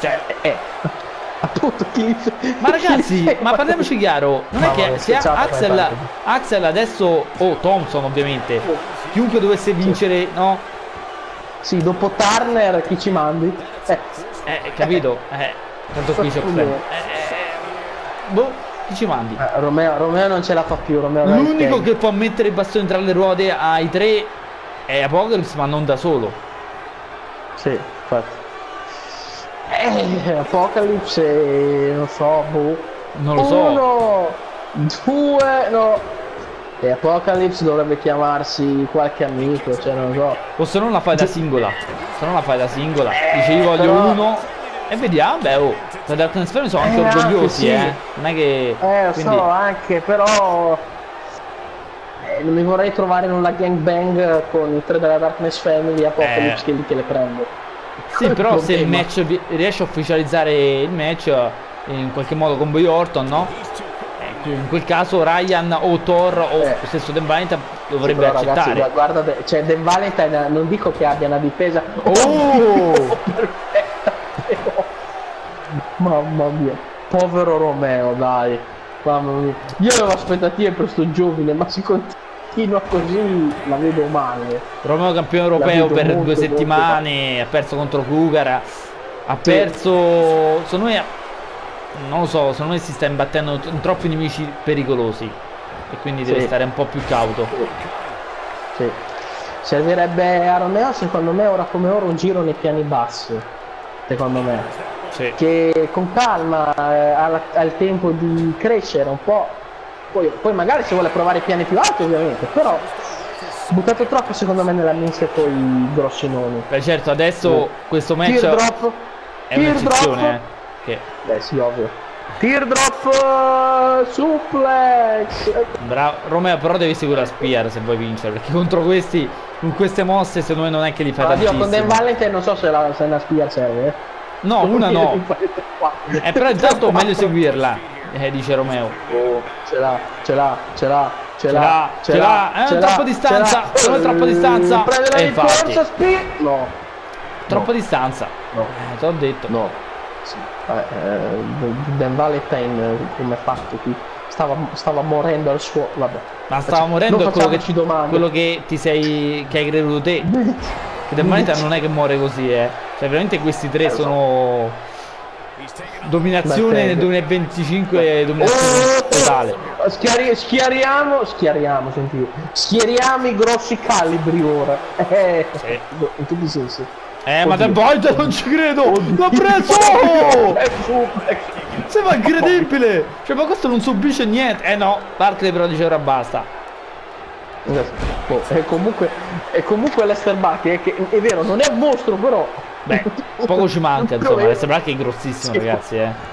Cioè, Eh, appunto chi ma ragazzi, ma parliamoci chiaro, non è Mamma che se Axel. Axel adesso, o Thompson ovviamente, chiunque dovesse vincere, no? Sì, dopo Turner chi ci mandi? Eh, Eh, capito? Eh, tanto qui c'è Scusa. eh, eh, Boh, chi ci mandi? eh, Romeo, Romeo non ce la fa più, Romeo L'unico che può mettere il bastone tra le ruote ai tre è Apocalypse, ma non da solo. Sì, infatti. Eh, Apocalypse, eh, non so, boh. Non lo so. Uno, due, no. E Apocalypse dovrebbe chiamarsi qualche amico, cioè non so. O se non la fai da singola. Se non la fai da singola. Dice io voglio però- uno. E vediamo, beh, oh. Per Darkness Family sono anche Eh, anche orgogliosi, sì. eh. Non è che. Eh, lo quindi- so, anche, però... eh, non mi vorrei trovare in una gangbang con i tre della Darkness Family e Apocalypse Eh. che, le prendo. Sì, però se il match riesce a ufficializzare il match eh, in qualche modo con Boy Orton, no? Ecco, in quel caso Ryan o Thor o Eh. lo stesso Dan Valentine dovrebbe Però, ragazzi, accettare. gua- guarda, cioè Dan Valentine non dico che abbia una difesa Oh! però- Mamma mia, povero Romeo, dai. Mamma mia. Io avevo aspettative per sto giovane, ma se continua così la vedo male. Romeo campione europeo per molto, due molto settimane, ha perso contro Cougar, ha Sì. perso, secondo me, non lo so, secondo me si sta imbattendo in troppi nemici pericolosi e quindi deve Sì. stare un po' più cauto. Sì. Servirebbe a Romeo, secondo me, ora come ora un giro nei piani bassi. Secondo me. Sì. Che con calma eh, ha, la- ha il tempo di crescere un po'. Poi, poi magari si vuole provare piani più alti, ovviamente. Però buttato troppo, secondo me, nella mischia con i grossi nomi. Beh certo, adesso questo match Teardrop. è un'eccezione, eh, che Beh, sì, ovvio. Teardrop eh, suplex. Bravo. Romeo, però devi seguire la Spear se vuoi vincere. Perché contro questi, con queste mosse, secondo me non è che li fai Oddio, con Dan tantissimo. Valentine non so se la, se una spear serve. eh. No, una no. Eh, però intanto meglio seguirla, eh, dice Romeo. Oh, ce l'ha, ce l'ha, ce l'ha, ce l'ha, ce l'ha. Eh, ce troppo l'ha, distanza, sono troppo distanza. Prende la Eh, rincorsa, spear. No, Troppa distanza. no, Eh, te l'ho detto. no. Sì. Eh, eh, Dan Valentine eh, come è fatto qui? Stava, stava morendo al suo... Vabbè. Ma stava morendo non quello che, quello che ti sei. che hai creduto te. Dan Valentine non è che muore così, eh. Cioè, veramente questi tre sono. Dominazione nel 2025 e dominazione totale. Oh, schiari- schiariamo, schiariamo, senti, schieriamo i grossi calibri ora. Eh, Sì. In tutti i sensi. Eh, ma. Dan Valentine non ci credo! L'ha preso! È. Sembra incredibile! Cioè, ma questo non subisce niente. Eh no, Barclay però dice ora basta. Oh, è comunque, è comunque Lester Bucky, è, che, è vero, non è un mostro, però. Beh, poco ci manca, insomma. Adesso Barclay è grossissimo, Sì. ragazzi, eh.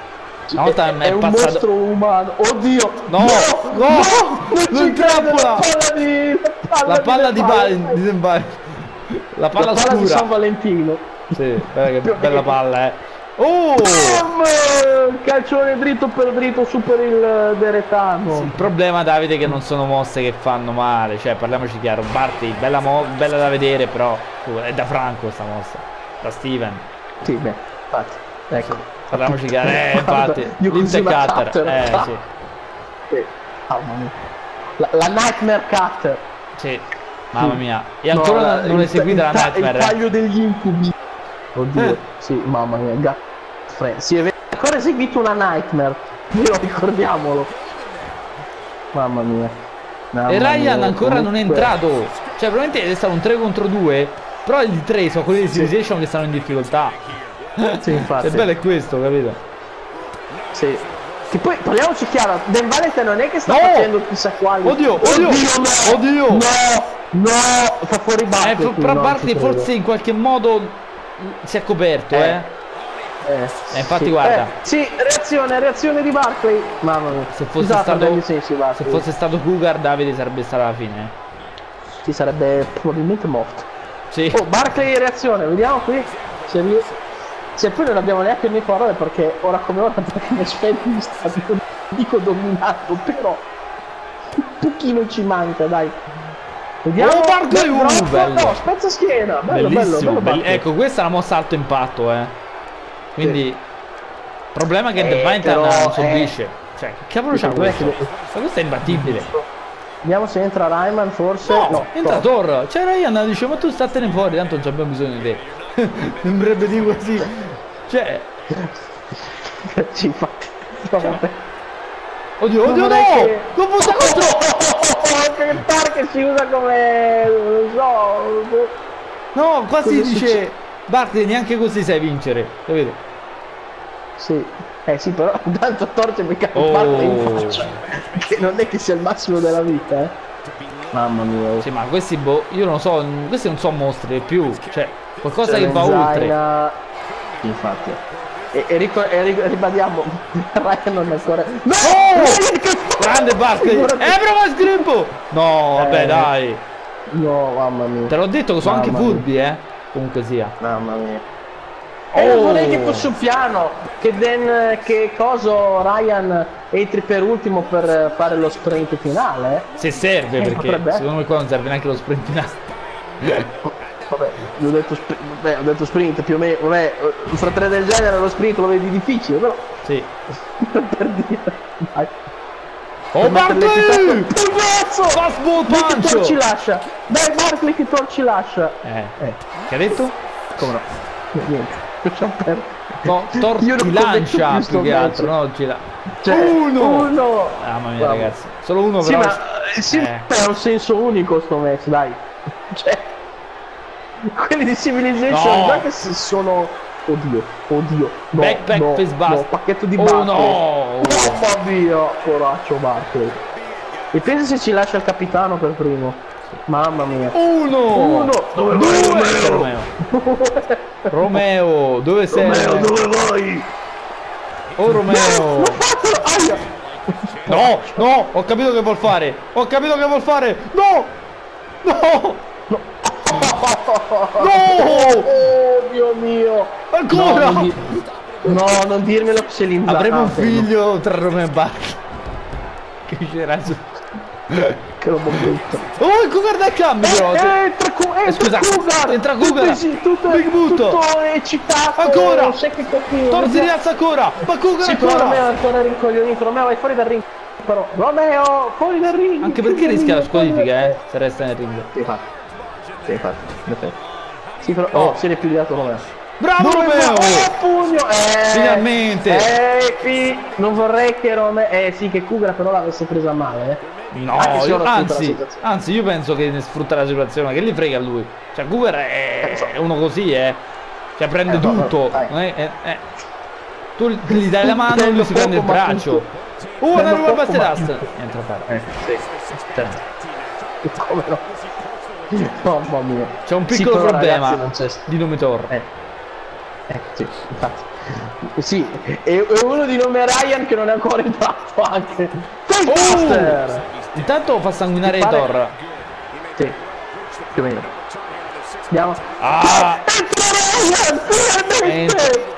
Una volta è, è un passato- mostro umano. Oddio! No, no, non non ci credo, trappola! La palla di. La palla di Valentine. di Dan Val- La La palla palla di San. Valentino. Sì, guarda che bella palla, eh. Oh! Bam! Calcione dritto per dritto su per il Deretano. Il problema Davide è che non sono mosse che fanno male, cioè parliamoci chiaro, Barty bella, mo- bella da vedere però è da Franco sta mossa, da Steven, Sì, beh, infatti. Ecco. parliamoci chiaro, eh infatti, Lindsay una Cutter, cutter. eh sì, Sì. Mamma mia. La, la Nightmare Cutter. sì, mamma mia, e No, ancora la- non- non è il- seguita la Nightmare, Il eh. taglio degli incubi. Oddio. Eh. Sì, mamma mia. Gat friend. Si è ancora eseguito una Nightmare. Io ricordiamolo. Mamma mia. Mamma e Ryan mia, ancora non è comunque- entrato, cioè probabilmente è stato un 3 contro 2, però i 3 sono quelli di Civilization che stanno in difficoltà, Sì, infatti. il bello è questo, capito? Sì. Che poi parliamoci chiaro, Dan Valentine non è che sta No! facendo chissà quali. Oddio, oddio, no! oddio! No! No! Fa fuori Eh, Barkley. però credo. forse in qualche modo si è coperto, Eh. eh. Eh, Eh, infatti sì. guarda. Eh, sì, reazione, reazione di Barkley. Mamma mia. Se fosse Scusate, stato sensi, se fosse stato Cougar Davide sarebbe stata la fine. Ci sarebbe probabilmente morto. Sì. Oh, Barkley in reazione, vediamo qui. Se, rie- se poi non abbiamo neanche le mie parole perché ora come ora Dragon Spent mi sta dico, dico dominato, però un pochino ci manca, dai. Vediamo. Oh, Barkley, Bel uh, drop. bello. No, spezza schiena. Bello, bello, Bellissimo. bello. belli- Barkley. ecco, questa è una mossa alto impatto, eh. Quindi problema è che Eh, però, non eh. subisce. Cioè, che cavolo c'ha Il questo? che- Ma questo è imbattibile. Vediamo se entra Rayman forse. No, entra Thor. Thor. C'è Ryan, dice, ma tu statene fuori, tanto non abbiamo bisogno di te. Sembrerebbe di così. Cioè, sì, infatti. Vabbè. oddio, oddio, no! che- Non usa contro! Anche il park si usa come. non so. No, quasi Cosa dice Barkley neanche così sai vincere, capito? Sì. Eh sì, però tanto torce mica Oh. un parte in faccia. Che non è che sia il massimo della vita, eh. Mamma mia. Sì, ma questi boh, io non so, questi non sono mostri più, cioè qualcosa che va Zaina- oltre. Infatti. E, e ricor- e ri- ribadiamo, Ryan non è ancora. No! Oh! Grande Barkley! Eh, il sgrippo! No, vabbè, Eh. dai. No, mamma mia. Te l'ho detto che sono anche Mamma mia. furbi, eh. Comunque sia. Mamma mia. E non Oh. vorrei che fosse un piano, che Den, che coso Ryan entri per ultimo per fare lo sprint finale. eh. Se serve, Eh, perché potrebbe. secondo me qua non serve neanche lo sprint finale. Vabbè, ho detto, spr- vabbè, ho detto sprint più o meno, vabbè, fra tre del genere lo sprint lo vedi difficile, però Sì. per dire. Dai. Oh, Barkley! cazzo! Fastball Dai che Thor ci punch! lascia! Dai Barkley che Thor ci lascia! Eh, Eh, che ha detto? come no? Niente, lasciamo perdere. No, Thor ti lancia più che altro, no? La... Cioè, Uno! Uno! Mamma mia, Bravo. ragazzi. Solo uno Sì, però. ma eh, sì, Eh. è un senso unico sto match, dai. Cioè, quelli di Civilization No. già che si sono... Oddio, oddio. No, Backpack no, face bust. no, pacchetto di Oh, Barkley. no. Mamma mia, poraccio Barkley. E pensa se ci lascia il capitano per primo. Mamma mia. Uno! Uno! Dove vai, Due! Romeo? Romeo! Romeo, dove sei? Romeo, dove vai? Oh Romeo! No, no, ho capito che vuol fare. Ho capito che vuol fare. No! No! No! Oh Dio mio! Ancora! No, non, di- no, non dirmelo che se li Avremo un figlio tra Romeo e Barca. Che uscirà su. Che lo bombetto. Oh, il Cougar dal cambio però. Eh, entra, Cu- entra scusa, Cougar! entra Tutto Cougar. esi- tutto, Big boot. tutto eccitato! Ancora. Torre si rialza ancora. Ma Cougar Sì, però Romeo è ancora. ancora rincoglionito. Romeo vai fuori dal ring. Però Romeo fuori dal ring. Anche perché rischia la squalifica, eh? Se resta nel ring. Infatti. Sì, infatti. in effetti. Sì, però... Oh. Oh, si è ripigliato Romeo. Bravo Dove Romeo! va? Oh, pugno! Eh, Finalmente. Eh, non vorrei che Romeo... Eh, sì, che Kugra però l'avesse presa male, eh. No, io- anzi, anzi, io penso che ne sfrutta la situazione, che gli frega a lui. Cioè, Cooper è, è uno così, eh. Cioè, prende Eh, no, no, tutto. dai. non è- eh, eh. Tu gli dai la mano e lui si prende il ma braccio. Uh, una poco, basse ma tutto. Niente da fare. Eh, sì. Come no? Mamma mia. C'è un Sì, piccolo però, problema ragazzi, di nome Thor. Eh. Eh, sì, infatti. Sì, e, uno di nome Ryan che non è ancora entrato anche. Tailbuster! Intanto fa sanguinare pare- Thor. Sì, più o meno. Andiamo. Ah! Finalmente!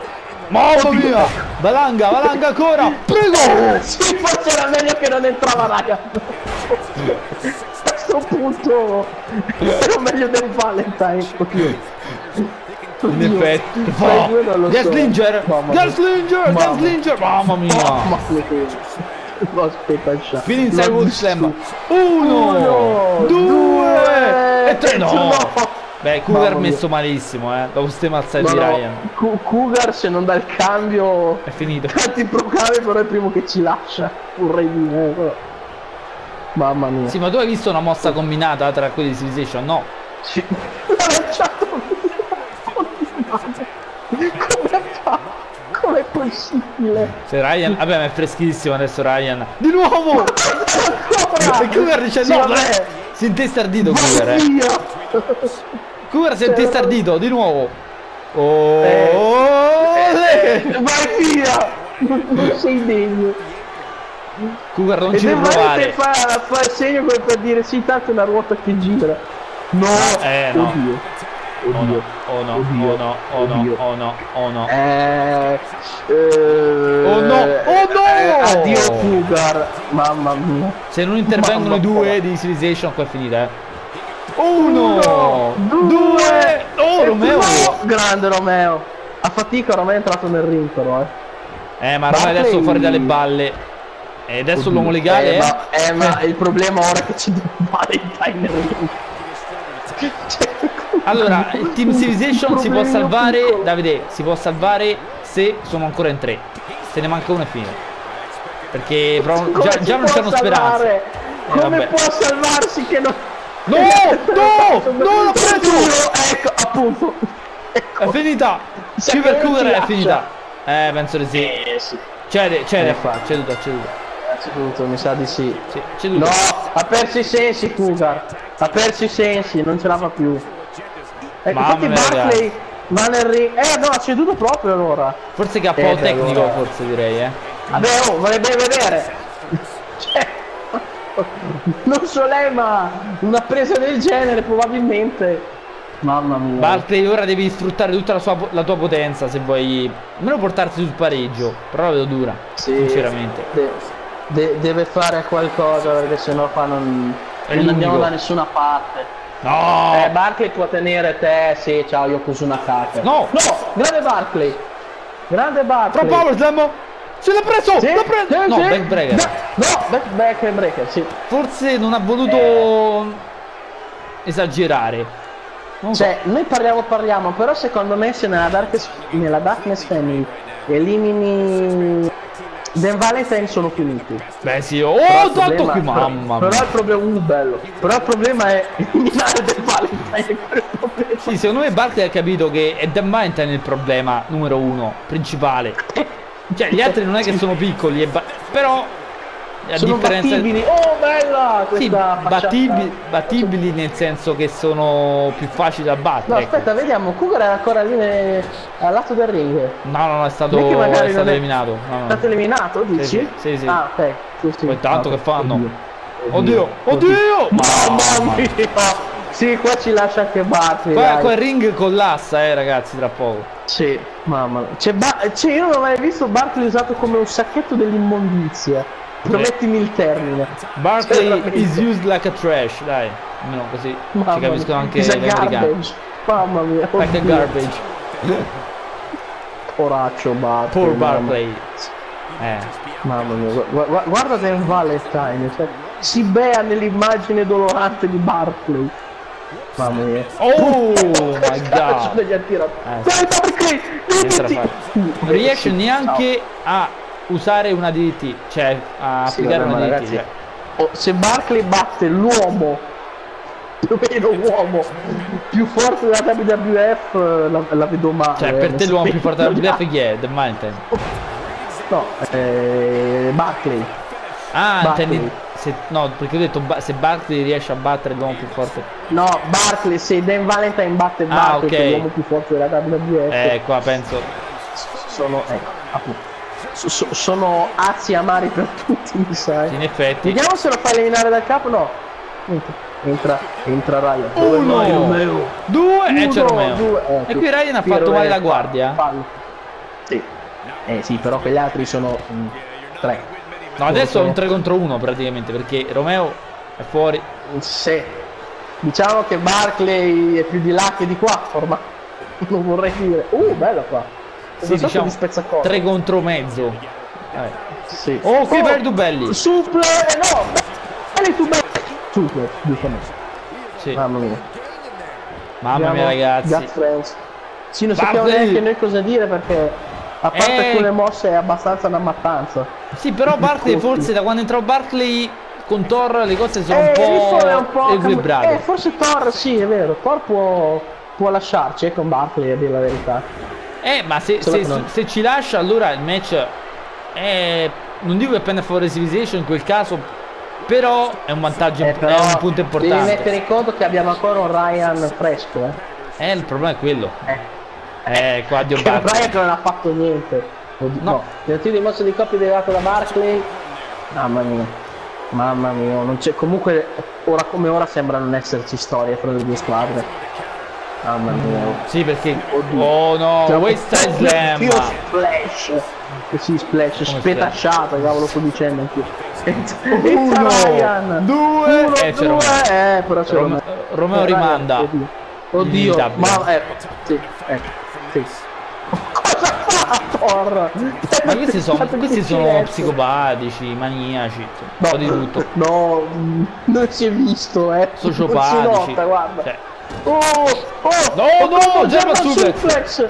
Mamma mia! Valanga, Valanga ancora! Prego! Sì, forse era meglio che non entrava Ryan. A questo punto era meglio del Valentine. Oddio. In effetti. So. Gaslinger! Mamma mia. Gaslinger! Gaslinger! Mamma mia! Mamma mia. No, aspetta, il. Fino in L'ho Wood visto. Slam. Uno, Uno, due, e tre. No. no. Beh, Cougar messo malissimo, eh. Dopo ste mazzate No, di no, Ryan. Cu- Cougar se non dà il cambio È finito. tanti proclami però è il primo che ci lascia vorrei dire eh, però. Mamma mia Sì, ma tu hai visto una mossa combinata tra quelli di Civilization? No. Sì. come fa com'è possibile Se Ryan. Vabbè, ma è freschissimo adesso Ryan. Di nuovo! E Cougar dice no, dai. Si è intestardito Cougar, eh. Cougar si è Cioè, intestardito di nuovo. Oh, Eh, eh. vai via non sei degno Cougar non e ci provare. fa, fa il segno come per dire sì tanto è una ruota che gira no Eh, no. oddio Oh no, oddio oh no, Oddio. oh no, oh no, Oddio. oh no, oh no. Eh, eh, Oh no, oh no! eh, addio Cougar, mamma mia. Se non intervengono Mamma i due mia. di Civilization qua è finita, eh. Uno, Uno, due, oh e Romeo! grande Romeo. A fatica Romeo è entrato nel ring però, eh. Eh, ma Romeo adesso fuori dalle balle. E adesso Oddio. l'uomo legale eh, è... ma, eh, ma il problema ora è che c'è Valentine. Cioè, Allora, il Team Civilization si può salvare, piccolo. Davide, si può salvare se sono ancora in tre. Se ne manca uno è finito. Perché già, già non c'hanno speranza. Eh, Come vabbè. può salvarsi che non... No, no, no, l'ho preso! Ecco, appunto. È finita! Sa Sì, che per non Cougar ci è finita. Eh, penso di sì. Eh, sì. Cede, cede, Eh. fa, ceduto, ceduto. Mi sa di sì. Sì, ceduto. No, ha perso i sensi Cougar. Ha perso i sensi, non ce la fa più. Ecco, Mamma infatti mia, Barclay va nel ring. Eh no, ha ceduto proprio allora. Forse che ha Eh, po' tecnico, allora. forse direi, eh. Vabbè, oh, vorrebbe vedere. Cioè, non so lei, ma una presa del genere probabilmente. Mamma mia. Barclay ora devi sfruttare tutta la, sua, la tua potenza se vuoi almeno portarti sul pareggio. Però la vedo dura, Sì, sinceramente. de- de- deve fare qualcosa perché sennò qua non, non andiamo da nessuna parte. No! Eh, Barclay può tenere te, sì, ciao, io ho preso una cacca. No! No, grande Barclay. Grande Barclay. Pro Power Slam! Se l'ha preso! Sì, l'ha preso! sì, no, sì. backbreaker. No, back, back breaker, sì. Forse non ha voluto Eh. esagerare. Non so. Cioè, noi parliamo, parliamo, però secondo me se nella, Darkness, nella Darkness Family elimini Dan Valentine sono finiti. Beh sì, oh, Però tanto qui, però- mamma Però mia. il problema, uh, bello. Però il problema è eliminare Dan Valentine. è. Sì, secondo me Barclay ha capito che è Dan Valentine il problema numero uno, principale. Cioè, gli altri non è che sono piccoli, però A sono differenza- battibili. Oh, bella Sì, questa facciata. battibili, battibili nel senso che sono più facili da No, battere. ecco. aspetta, vediamo. Cougar è ancora lì al lato del ring. No, no, no, è stato, è è stato è- eliminato. No, È no. stato eliminato, dici? sì, sì, sì. Ah, ok. Sì, sì. Poi tanto Ah, che fanno? Oddio, Oddio, oddio! Mamma mia! Sì, qua ci lascia anche Barkley. Qua, qua il ring collassa, eh, ragazzi, tra poco. Sì, mamma mia. C'è Ba- c'è- io non ho mai visto Barkley usato come un sacchetto dell'immondizia. Permettimi il termine. Barkley Veramente. is used like a trash, dai. Almeno così Mamma ci capiscono anche gli americani. Mamma mia. Like a oddio. garbage. Poraccio Barkley. Poor mamma- Barkley. Eh. Mamma mia, gu- gu- guarda Dan Valentine, cioè, si bea nell'immagine dolorante di Barkley. Mamma mia. Oh my god. degli. Eh, Dai Barkley! Riesce neanche a usare una DDT, cioè a Sì, applicare vabbè, una DDT. ragazzi, cioè. oh, se Barkley batte l'uomo, più o meno uomo, più forte della WWF, la, la vedo male. Cioè, per te l'uomo più forte della WWF WF chi è? The Valentine. No, eh, Barkley. Ah, Barkley. intendi... Se, no, perché ho detto se Barkley riesce a battere l'uomo più forte. No, Barkley, se Dan Valentine batte Ah, Barkley, ok. che è l'uomo più forte della WWF, Eh, qua penso. sono, ecco, appunto, so- so- sono azzi amari per tutti, mi sai. In effetti. Vediamo se lo fa eliminare dal capo, no. Entra, entra, Ryan. Dove Uno. vai, Romeo? Due e c'è Uno, Romeo. due, eh, E qui Ryan ha fatto male è- la guardia. fallo. Sì. Eh sì, però quegli altri sono mm, tre. No, adesso è un 3 contro 1 praticamente perché Romeo è fuori. Sì. Diciamo che Barclay è più di là che di qua, ormai. Non vorrei dire. Uh, bella qua. Sì, Una sorta diciamo di spezzacolo. 3 contro mezzo. Vabbè. Sì. Oh, qui per Dubelli. Suple, no. Belli tu belli. Suple, giustamente. Sì. Mamma mia. Mamma mia ragazzi. Sì, non sappiamo neanche noi cosa dire perché a parte Eh. alcune mosse è abbastanza una mattanza. Sì, però Barkley forse da quando entrò Barkley con Thor le cose sono Eh, un po', un cam- equilibrate. Eh, forse Thor, sì, è vero. Thor può, può lasciarci eh, con Barkley, a dire la verità. Eh, ma se, se- non- se ci lascia allora il match è... Non dico che prende a favore Civilization in quel caso, però è un vantaggio, Eh, però è un punto Devi importante. mettere in conto che abbiamo ancora un Ryan fresco, eh. Eh, il problema è quello. eh. Eh, qua Dio Che Barkley. Ryan che non ha fatto niente. Oddio, No. No. Tentativo di mossa di coppia derivato da Barkley. Mamma mia. Mamma mia, non c'è. Comunque, ora come ora sembra non esserci storia fra le due squadre. Mamma mia. Sì, perché... Oddio. Oh no, Cioè, questa è slam. Io splash. Eh Sì, splash, spetasciata, cavolo sto dicendo anch'io. Uno, Ryan. due, Uno, e c'è due, Romeo. eh, però c'è Rome- Romeo. Romeo Eh, Ryan, rimanda. Oddio, oddio ma ecco, sì, ecco, sì. Cosa fa Thor? Ma questi sono, questi sono psicopatici, maniaci, insomma, un po' di tutto. No, non si è visto, eh. Sociopatici. Non si nota, guarda. Cioè, Oh, oh, No, oh, no, German suplex.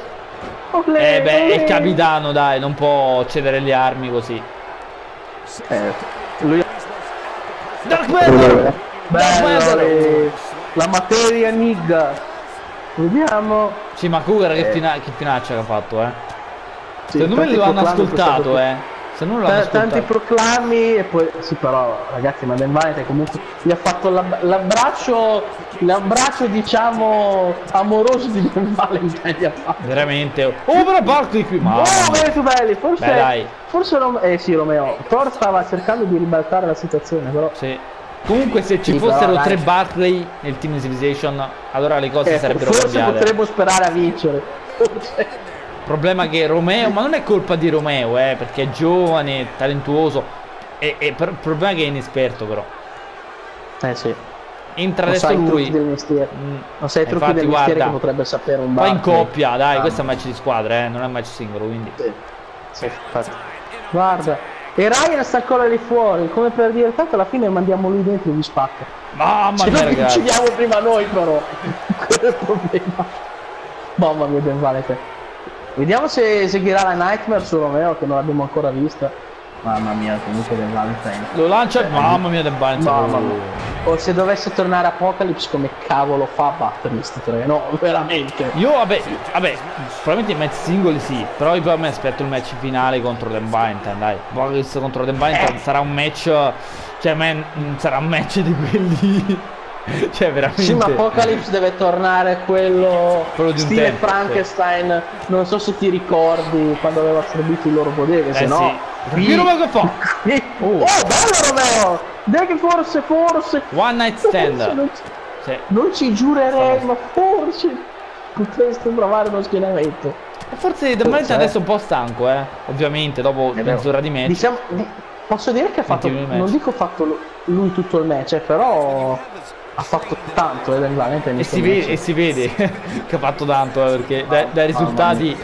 Olè, eh beh, è il olè. capitano, dai, non può cedere le armi così. Eh, lui Dark Bello, eh, la materia nigga. Vediamo. Sì, ma Cougar che, Eh. fina- che finaccia che ha fatto, eh. Sì, Secondo me lo hanno ascoltato, eh. Se non lo hanno Ta- Tanti proclami e poi sì però ragazzi ma Dan Valente comunque gli ha fatto l'ab- l'abbraccio l'abbraccio diciamo amoroso di ha fatto Veramente. Oh, però Barkley qui, mamma oh più belli forse Beh, dai. forse Rom- eh sì Romeo Thor stava cercando di ribaltare la situazione però Sì. Comunque se ci Sì, fossero però, tre Barkley nel team Civilization, allora le cose eh, sarebbero forse cambiate. potremmo sperare a vincere Forse. Problema che Romeo, ma non è colpa di Romeo, eh, perché è giovane, talentuoso. E, e per- il problema che è inesperto, però. eh sì Entra non adesso lui. Mm, non sai i trucchi infatti, del guarda, che potrebbe sapere un Poi in Barkley. coppia, dai, Ah, questo è un match di squadra, eh, non è un match singolo, quindi. Sì, sì. Guarda, e Ryan sta ancora lì fuori, come per dire, tanto alla fine mandiamo lui dentro e vi spacca. Mamma Se mia, noi ragazzi. uccidiamo prima noi però, quello è il problema. Mamma mia, Ben Valete. Vediamo se seguirà la Nightmare su Romeo, che non l'abbiamo ancora vista. Mamma mia, comunque Ben Valente. Lo lancia, mamma mia, del Barnes. Mamma mia. o se dovesse tornare Apocalypse come cavolo fa a batterli sti tre? No, veramente. Io vabbè, vabbè, probabilmente i match singoli sì, però io poi mi aspetto il match finale contro Dan Byington, dai. Apocalypse contro Dan Byington Eh. sarà un match, cioè man, sarà un match di quelli, cioè veramente. Sì, ma Apocalypse deve tornare quello, Quello di un stile tempo, Frankenstein. Non so se ti ricordi quando aveva assorbito il loro potere, se Eh no. sì. Qui Romeo che fa? Oh, Oh. bello Romeo! Dai che forse, forse. One night forse stand. non, ci, Sì. non ci giurerei, ma forse potreste provare uno schienamento. E Forse Byington Cioè. adesso è un po' stanco, eh. Ovviamente, dopo È vero. mezz'ora di match. Diciamo, di- posso dire che ha fatto, 20 match. non dico fatto lu- lui tutto il match, eh, però ha fatto tanto eh, Dan Valentine in E si, vede, e si vede che ha fatto tanto, eh, perché dai, dai risultati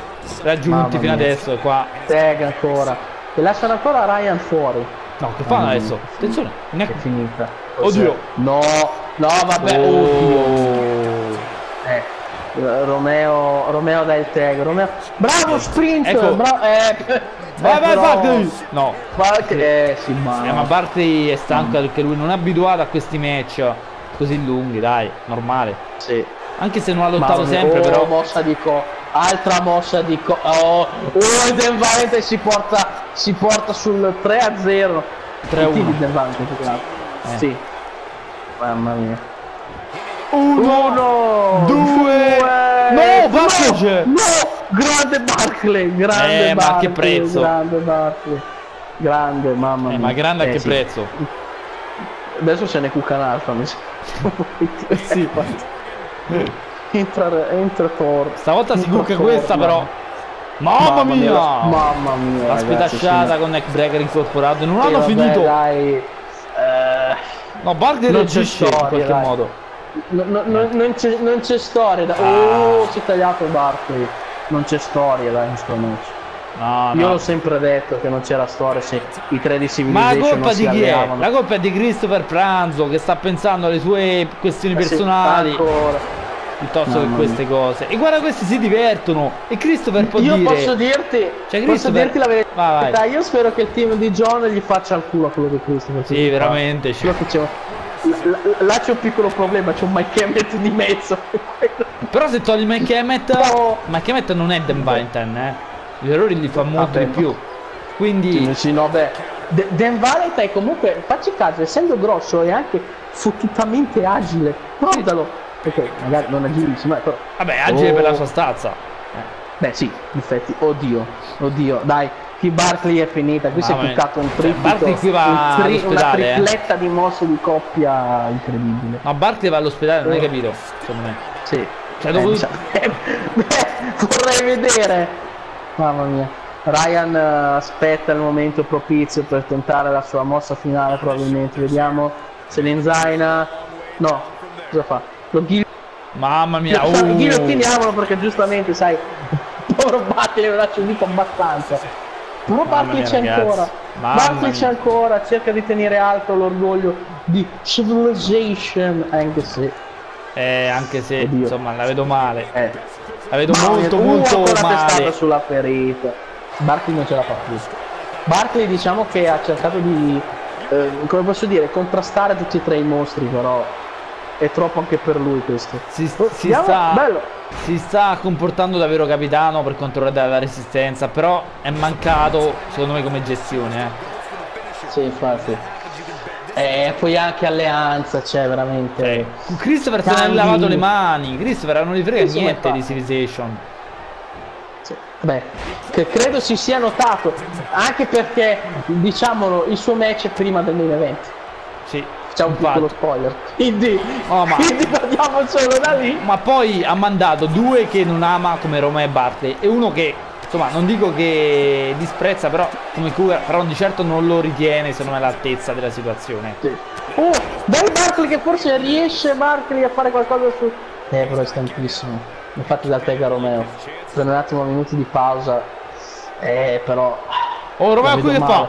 raggiunti fino adesso, qua. Tag ancora. E lasciano ancora Ryan fuori. No, che fanno Mamma adesso? Attenzione, ne- È finita. Oddio. No, no, vabbè, oddio. Oh. Eh, Romeo, Romeo dà il tag. Romeo... Bravo sprint! Ecco. Bravo, eh, Vai, eh, vai, però- Barkley! No, Qualche... Eh, sì, ma... eh, ma Barkley è stanco perché lui non è abituato a questi match così lunghi, dai, normale. Sì. Anche se non ha lottato Mamma sempre, oh, però. mossa di co altra mossa di co oh, oh e Dan Valentine si porta si porta sul 3 a 0 3-1. di Dan Valentine più che altro. Eh. sì mamma mia Uno, uno due, no, Barkley! no, no grande Barkley grande Eh, ma a che prezzo? grande Barkley grande mamma mia Eh, ma grande a Eh, che sì. prezzo? adesso se ne cuca un'altra mi sa. Sì. entra entra Thor Stavolta si Thor, questa mamma. però. Mamma mia! la- mamma mia La spedasciata con neckbreaker incorporato. Non hanno vabbè, finito. Dai, eh, No, c'è reagisce in qualche dai. modo. no- no- no- non, c'è, non c'è storia. Da... Ah. Oh, si è tagliato Barkley. Non c'è storia dai, in sto match. No, Io no. l'ho sempre detto che non c'era storia se i tre di Ma la colpa di chi è? La colpa è di Christopher Pranzo che sta pensando alle sue questioni Eh sì, personali piuttosto che Mamma queste cose. E guarda, questi si divertono. E Christopher può Io dire. posso dirti, Cioè, posso Christopher- dirti la Vai, verità. vai. Io spero che il team di John gli faccia il culo a quello di Christopher. Sì, veramente. Che c'è- Là, c'è un piccolo problema, c'è un Mike Emmett di mezzo. Però se togli Mike Emmett, No. Mike Emmett non è Dan Valentine, eh. Gli errori li fa molto Vabbè, di più. Quindi, Sì, sì, no, beh. De- Dan Valentine comunque, facci caso, essendo grosso è anche fottutamente agile. Guardalo. Ok, magari non agilissimo, eh, però. vabbè, agile per la Oh. sua stazza. Beh sì, in effetti, oddio, oddio, dai, qui Barkley è finita, qui si è toccato un Cioè, triplo, va un una all'ospedale, eh. tripletta di mosse di coppia incredibile. Ma Barkley va all'ospedale, non hai Oh. capito? Secondo me. Sì. Cioè, dopo- diciamo- vorrei vedere. Mamma mia. Ryan eh, aspetta il momento propizio per tentare la sua mossa finale probabilmente. Vediamo se l'inzaina. No, cosa fa? Lo ghil- Mamma mia, Lo uh. ghigliottiniamolo perché giustamente sai, povero Barkley ci dico abbastanza. Però Barkley c'è ancora. Barkley c'è ancora, cerca di tenere alto l'orgoglio di Civilization, anche se Eh, anche se, Oddio. insomma, la vedo male. eh, La vedo molto, uh, molto male. sulla ferita. Barkley non ce la fa più. Barkley diciamo che ha cercato di, eh, come posso dire, contrastare tutti e tre i mostri, però è troppo anche per lui questo. Si, Oh, si sta, bello. si sta comportando davvero capitano per riguarda la resistenza, però è mancato, secondo me, come gestione. Eh. Sì, infatti. E poi anche alleanza, c'è veramente. Eh, Christopher se ne Cambi. lavato le mani. Christopher non gli frega niente di. Civilization. Beh, che credo si sia notato, anche perché, diciamolo, il suo match è prima del main event. Sì, C'è un infatti. piccolo spoiler. Quindi, Oh, ma- quindi guardiamocelo da lì. Ma poi ha mandato due che non ama come Roma e Bartley e uno che, insomma, non dico che disprezza, però come cura, però di certo non lo ritiene se non è all'altezza della situazione. Sì. Oh, dai Barkley che forse riesce Barkley a fare qualcosa su... Eh, però è stanchissimo. Infatti dal tag a Romeo. Prende un attimo minuti di pausa. Eh, però... Oh, Romeo qui che fa?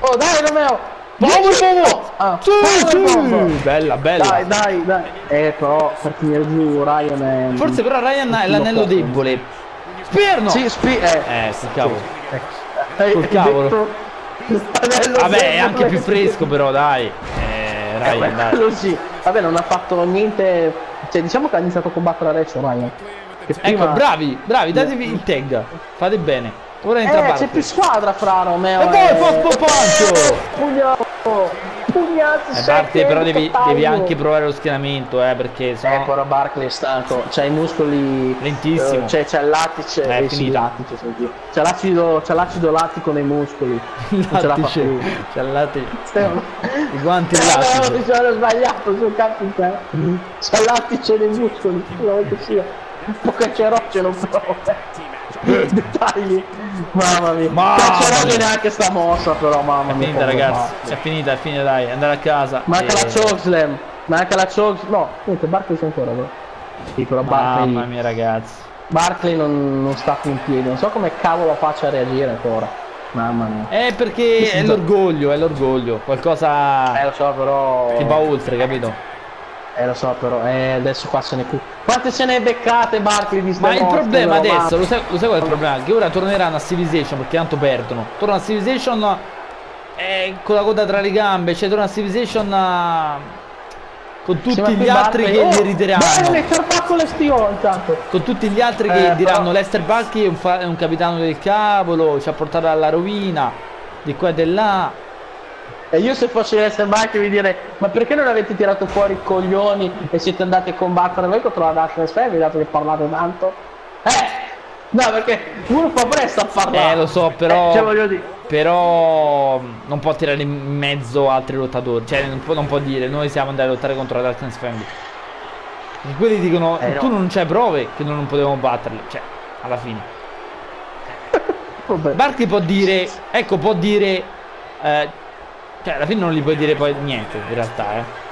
Oh, dai Romeo! Dieci- bomb! Ah, Sì, sì! Bella, bella. Dai, dai, dai. Eh, però per finire giù Ryan è... Forse però Ryan è l'anello debole. Spierno! Sì, spi... Eh, Eh, sì, cavolo. eh, col hai cavolo. Vabbè, è anche più fresco però, dai. Eh, Eh, Ryan, beh, dai. quello sì. vabbè, non ha fatto niente. Cioè, diciamo che ha iniziato a combattere adesso Ryan. Che prima... Ecco, bravi, bravi, datevi il tag. Fate bene. Ora entra Eh, c'è più squadra fra Romeo E poi e... Poppo Pancio! Pugno! Pugnazzi Eh, Barkley però devi, devi anche provare lo schienamento, eh, perché Eh, sennò... però Barkley è stanco, c'ha i muscoli... Lentissimo. eh, c'è, c'è il lattice... Eh, è eh, sì, senti. C'è l'acido, c'è l'acido lattico nei muscoli. Non ce la fa Lattice, più. c'è il Stiamo- i guanti Eh, no, lattice. mi sono sbagliato sul te. C'è il lattice nei muscoli, quello che sia. Un po' cancerogeno però. eh. Dettagli. Mamma mia. Mamma Cancerogeno mia. neanche sta mossa però, mamma È mia. finita povero ragazzi, è finita, è finita dai, andare a casa. Manca E- la chokeslam. Manca la chokeslam. No, niente, Barkley c'è ancora, però Barkley... Mamma mia ragazzi. Barkley non, non sta più in piedi, non so come cavolo faccia a reagire ancora. Mamma mia. È perché è l'orgoglio, è l'orgoglio, qualcosa Eh lo so però. che va oltre, capito? Eh lo so però, eh, adesso qua se ne più. Quante se ne beccate Barkley di Ma il problema adesso, ma- lo sai, lo sai qual è il problema? Che ora torneranno a Civilization perché tanto perdono. Tornano a Civilization eh, con la coda tra le gambe, cioè tornano a Civilization eh, con tutti gli altri che Oh, gli. Bene, intanto. Con tutti gli altri che però- diranno Lester Balchi è è un capitano del cavolo, ci ha portato alla rovina, di qua e di là. E io se fossi Lester Barkley vi direi, ma perché non avete tirato fuori i coglioni e siete andati a combattere voi contro la Darkness Family, dato che parlate tanto? Eh! No, perché uno fa presto a parlare. Eh lo so, però. Eh, cioè. Però mh, non può tirare in mezzo altri lottatori. Cioè, non può, non può dire noi siamo andati a lottare contro la Darkness Family. Perché quelli dicono Eh, tu no. non c'hai prove che noi non potevamo batterli. Cioè, alla fine. Barkley può dire. Ecco, può dire. eh, cioè, alla fine non gli puoi dire poi niente, in realtà, eh.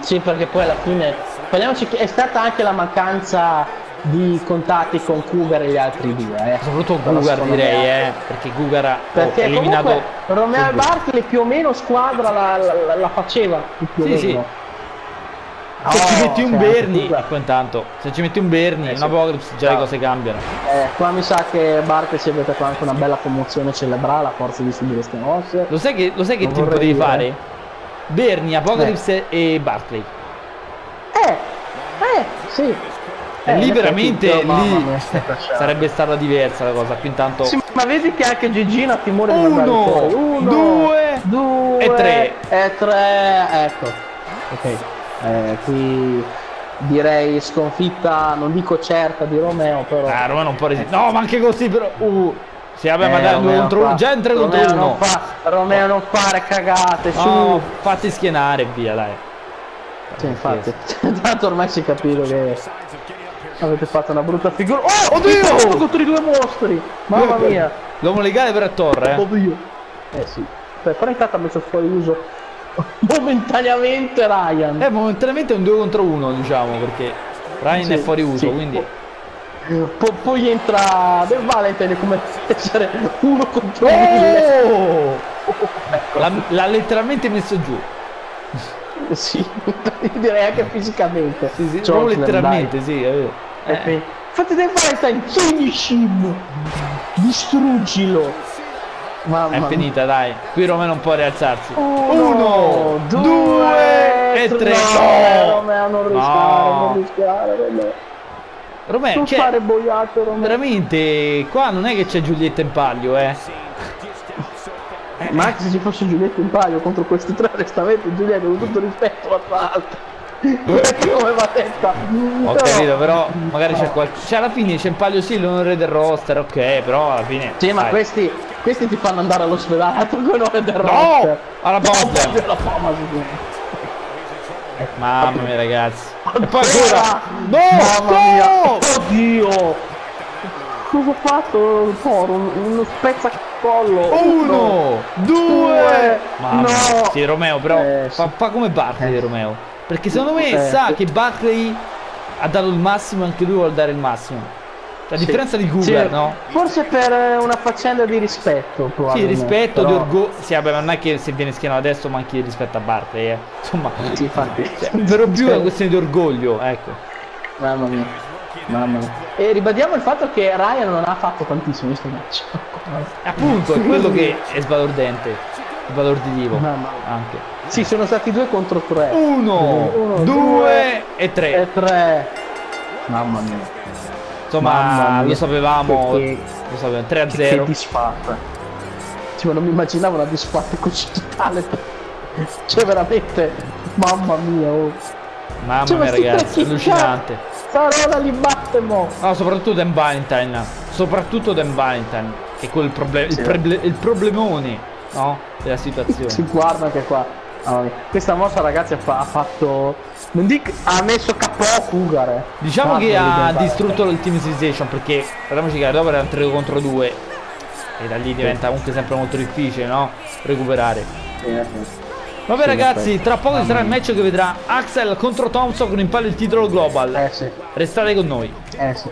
Sì, perché poi alla fine parliamoci che è stata anche la mancanza di contatti con Cougar e gli altri due, eh. Soprattutto secondo direi, eh. Perché Gugar ha Perché eliminato. comunque Romeo. Barkley più o meno squadra la, la- la faceva più o Sì, sì. Meno. Se ci Oh, metti un cioè, Berni, ecco intanto, se ci metti un Berni, Eh, un sì. Apocalypse, già le No. cose cambiano. Eh, qua mi sa che Barkley si è avuto anche una bella commozione cerebrale a forza di subire queste mosse. Lo sai che, lo sai che team potevi dire. fare? Berni, Apocalypse e Barclay. Eh, eh, sì. E lì in veramente effetti, oh, lì mia, sarebbe stata diversa la cosa. Qui intanto Sì, ma vedi che anche Gigino ha timore di Uno, andare fuori. Uno, due, due e tre. E tre, ecco. Ok. Eh, qui direi sconfitta, non dico certa di Romeo, però. Ah, Roma non può resistere. No, ma anche così però. Uh. Sì, vabbè, Eh, ma dai, due Romeo contro uno. fa- Già in tre contro Romeo uno. Non fa, Romeo non fare cagate, su. No, fatti schienare via, dai. Sì, infatti. Tanto ormai si è capito che avete fatto una brutta figura. Oh, Oddio! contro i due mostri! Mamma mia! L'uomo legale per a torre, eh. Oddio! Eh sì. Però intanto ha messo fuori uso momentaneamente Ryan. Eh, momentaneamente è un 2 contro 1, diciamo, perché Ryan Sì, è fuori uso, sì. quindi. Po- poi entra Del Valentine come essere uno contro. Oh! L'ha, l'ha letteralmente messo giù. Sì, direi anche fisicamente. Sì, sì, Cioè, proprio dai. letteralmente, sì, è vero. Eh. Infatti Del Valentine, finishim! Distruggilo! Mamma è mia. finita, dai. Qui Roma non può rialzarsi. Uno, due e tre. No, No! Romeo, non rischiare, No. non rischiare, Romeo. Romeo, Non cioè, fare boiate, Romeo. veramente, qua non è che c'è Giulietta in palio, eh. Ma anche se ci fosse Giulietto in palio contro questi tre, onestamente, Giulietto, con tutto rispetto, la salta. Come va detta? Ho capito, però magari c'è qualche. Cioè, alla fine c'è in palio sì l'onore del roster, ok, però alla fine. Sì, ma questi, questi ti fanno andare all'ospedale, altro che onore del No! roster. Alla sicuro. Mamma mia, ragazzi. E poi Ancora! No! Mamma mia! no! Oddio! Cosa ha fatto Toro? Uno spezzacollo! Uno, due. Mamma mia. No! Sì, Romeo, però Eh, fa, fa come Barkley Eh. Romeo. Perché secondo me Eh, sa sì. che Barkley ha dato il massimo e anche lui vuole dare il massimo. A Sì. differenza di Sì, Google, no? Forse per una faccenda di rispetto, Sì, rispetto, di però- orgoglio. Sì, vabbè, ma non è che se viene schierato adesso manchi rispetto a Barkley, eh. Insomma, Sì, infatti. cioè, per lo più è una questione di orgoglio, ecco. Mamma mia. Mamma mia. E ribadiamo il fatto che Ryan non ha fatto tantissimo questo match. Appunto, è quello che è sbalordente. di Divo. Mamma mia. Anche. Sì, sono stati due contro tre. Uno, Uno, due due e tre. E tre. Mamma mia. Insomma, Mamma mia. lo sapevamo. Che- Lo sapevamo. 3 a Che 0. disfatta. Cioè, ma non mi immaginavo una disfatta così totale. Cioè, veramente. Mamma mia. Oh. Mamma Cioè, mia, ragazzi, allucinante. Sta roba li batte mo. No, soprattutto Dan Valentine. Soprattutto Dan Valentine. Che è quel problem- Sì. il, il problemone, no? Della situazione. Si guarda anche qua. Mia. Questa mossa, ragazzi, ha, fa- ha fatto. Non dico. Ha messo KO Cougar. eh. Diciamo Guarda, che ha distrutto Team Civilization perché parliamoci che dopo era un 3 contro 2 e da lì diventa comunque sempre molto difficile, no? Recuperare. Sì, eh. Vabbè Sì, ragazzi, tra poco ci sarà il match che vedrà Axel contro Thompson con in palio il titolo global. Eh sì. Restate con noi. Eh sì.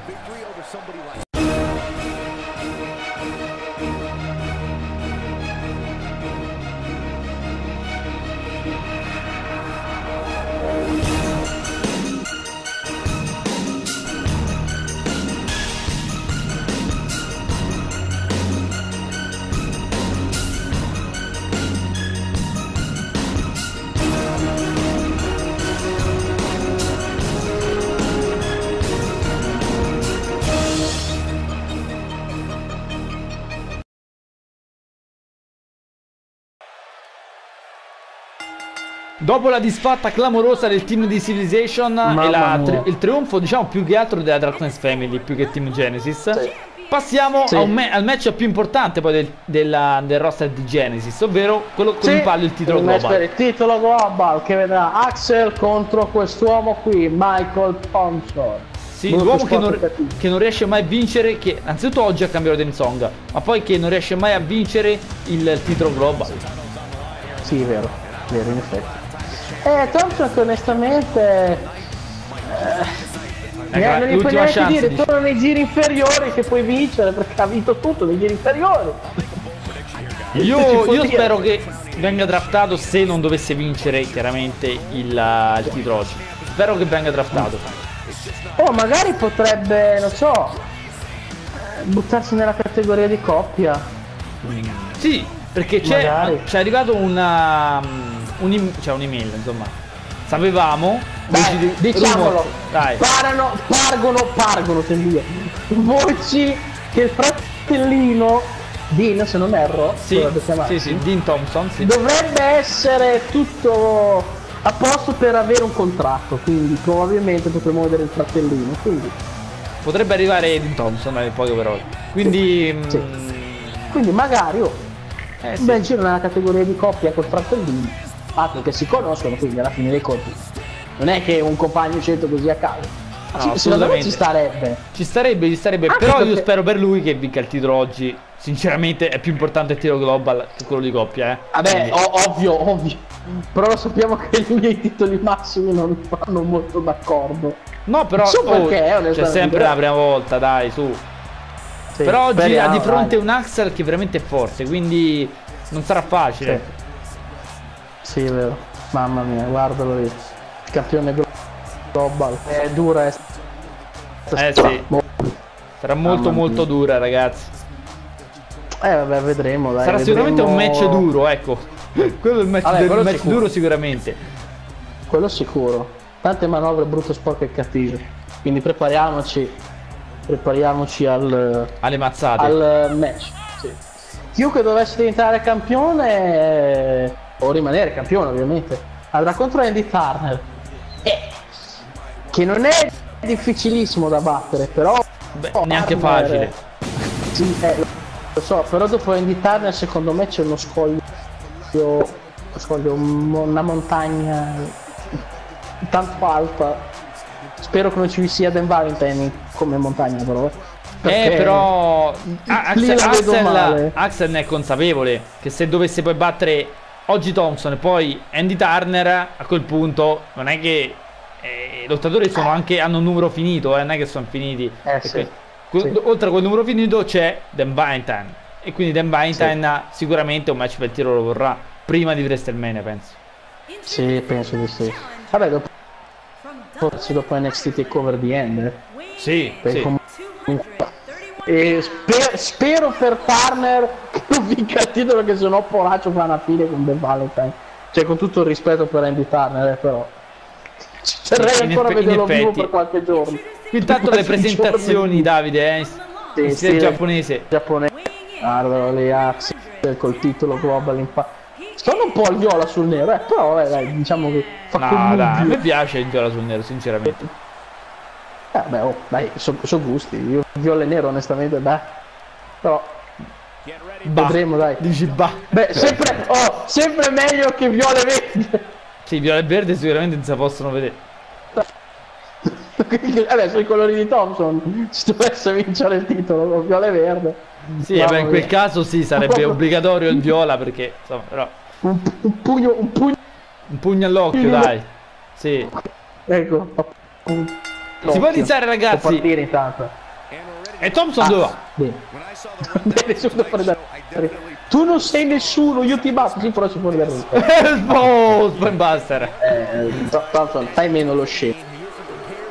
Dopo la disfatta clamorosa del team di Civilization Mamma e la tri- il trionfo, diciamo, più che altro della Darkness Family, più che Team Genesis, Sì. passiamo Sì. a un ma- al match più importante poi del, della- del roster di Genesis, ovvero quello con in palio il titolo match global. per il titolo global che vedrà Axel contro quest'uomo qui, Michael Thompson. Sì, Molto l'uomo che che non riesce mai a vincere, che anzitutto oggi ha cambiato Dance Song, ma poi che non riesce mai a vincere il titolo global. Sì, vero, vero, in effetti. Eh, Thompson che onestamente... Eh, Ecco, non gli puoi neanche chance, dire, dici. torna nei giri inferiori che puoi vincere perché ha vinto tutto nei giri inferiori. Io, io spero che venga draftato se non dovesse vincere chiaramente il, uh, il titolo oggi. Spero che venga draftato. Oh, magari potrebbe, non so, eh, buttarsi nella categoria di coppia. Sì, perché c'è, c'è arrivato una, un'im- cioè un'email, insomma. Sapevamo, Dai, di- diciamolo, dai. parano, pargono, pargono, senti dire. Voci che il fratellino, Dean se non erro, Sì, sì, sì, Dean Thompson, sì. dovrebbe essere tutto a posto per avere un contratto, quindi probabilmente potremmo vedere il fratellino, quindi, Potrebbe arrivare Dean Thompson in poche parole. Quindi... Sì. mm, quindi magari oh, eh, sì. bel giro nella categoria di coppia col fratellino, altro che si conoscono, quindi alla fine dei conti non è che un compagno scelto così a caso. No, assolutamente. ci starebbe. Ci starebbe, ci starebbe. Anche Però io perché- spero per lui che vinca il titolo oggi. Sinceramente è più importante il titolo global che quello di coppia, eh. Vabbè, o- ovvio, ovvio. Però lo sappiamo che i miei titoli massimi non vanno molto d'accordo. No, però so oh, perché, c'è onestamente. sempre la prima volta, dai, su. Sì, però oggi ha di fronte dai. un Axel che veramente è forte, quindi non sarà facile. Sì, è vero. Mamma mia, guardalo lì. Il campione glo- global. È dura. È... Eh sì. Boh. Sarà molto Mamma molto mia. dura, ragazzi. Eh vabbè, vedremo, dai. Sarà sicuramente un vedremo- match duro, ecco. quello è il match, Vabbè, del- quello match sicuro. duro sicuramente. Quello sicuro. Tante manovre brutte, sporche e cattive. Quindi prepariamoci. Prepariamoci al, Alle mazzate. al match. Sì. Chiunque dovesse diventare campione eh, o rimanere campione ovviamente andrà contro Andy Turner Eh, che non è difficilissimo da battere però Beh, oh, neanche Turner- facile. sì, eh, lo so però dopo Andy Turner secondo me c'è uno scoglio uno scoglio un- una montagna tanto alta spero che non ci sia Dan Valentine come montagna però Eh, però Axel, Axel. Axel ne è consapevole che se dovesse poi battere oggi Thompson e poi Andy Turner, a quel punto non è che eh, i lottatori sono anche, hanno un numero finito, eh, non è che sono finiti. Eh, sì. que- Sì. Oltre a quel numero finito c'è Dan Valentine. E quindi Dan Valentine sicuramente un match per tiro lo vorrà prima di WrestleMania, penso. Sì, penso di sì. Vabbè, dopo, forse dopo NXT Takeover di End. eh. Sì, sì. com- E spe- spero per Turner che non vinca il titolo che se no Polaccio fa una fine con Ben Valentine. Cioè con tutto il rispetto per Andy Turner, eh, però. In ancora a vederlo vivo per qualche giorno. Intanto le presentazioni, giorno. Davide, eh, Sì, stile sì. giapponese. giapponese. Guardalo lì, Axel col titolo Global Impact. Sono un po' il viola sul nero, eh, però eh, dai, diciamo che fa No, dai, a me piace il viola sul nero, sinceramente. Eh, beh, oh, dai, sono gusti. Io viola e nero, onestamente, beh. Però Bah. vedremo, dai. Dici bah. Beh, sempre, oh, sempre meglio che viola e verde. Sì, viola e verde sicuramente non si possono vedere. Vabbè, sono i colori di Thompson. Se dovesse vincere il titolo con viola e verde. Sì, vabbè, in quel caso sì, sarebbe obbligatorio il viola perché, insomma, però Un, un pugno, un pugno. un pugno all'occhio, dai. Sì. Ecco. Un, Si può iniziare, Può ragazzi. partire intanto. E Thompson dove va? Bene. Tu non sei nessuno, io ti batto. Sì, però si fuori dal ring. oh, Spinebuster. Eh, Thompson, fai meno lo scemo.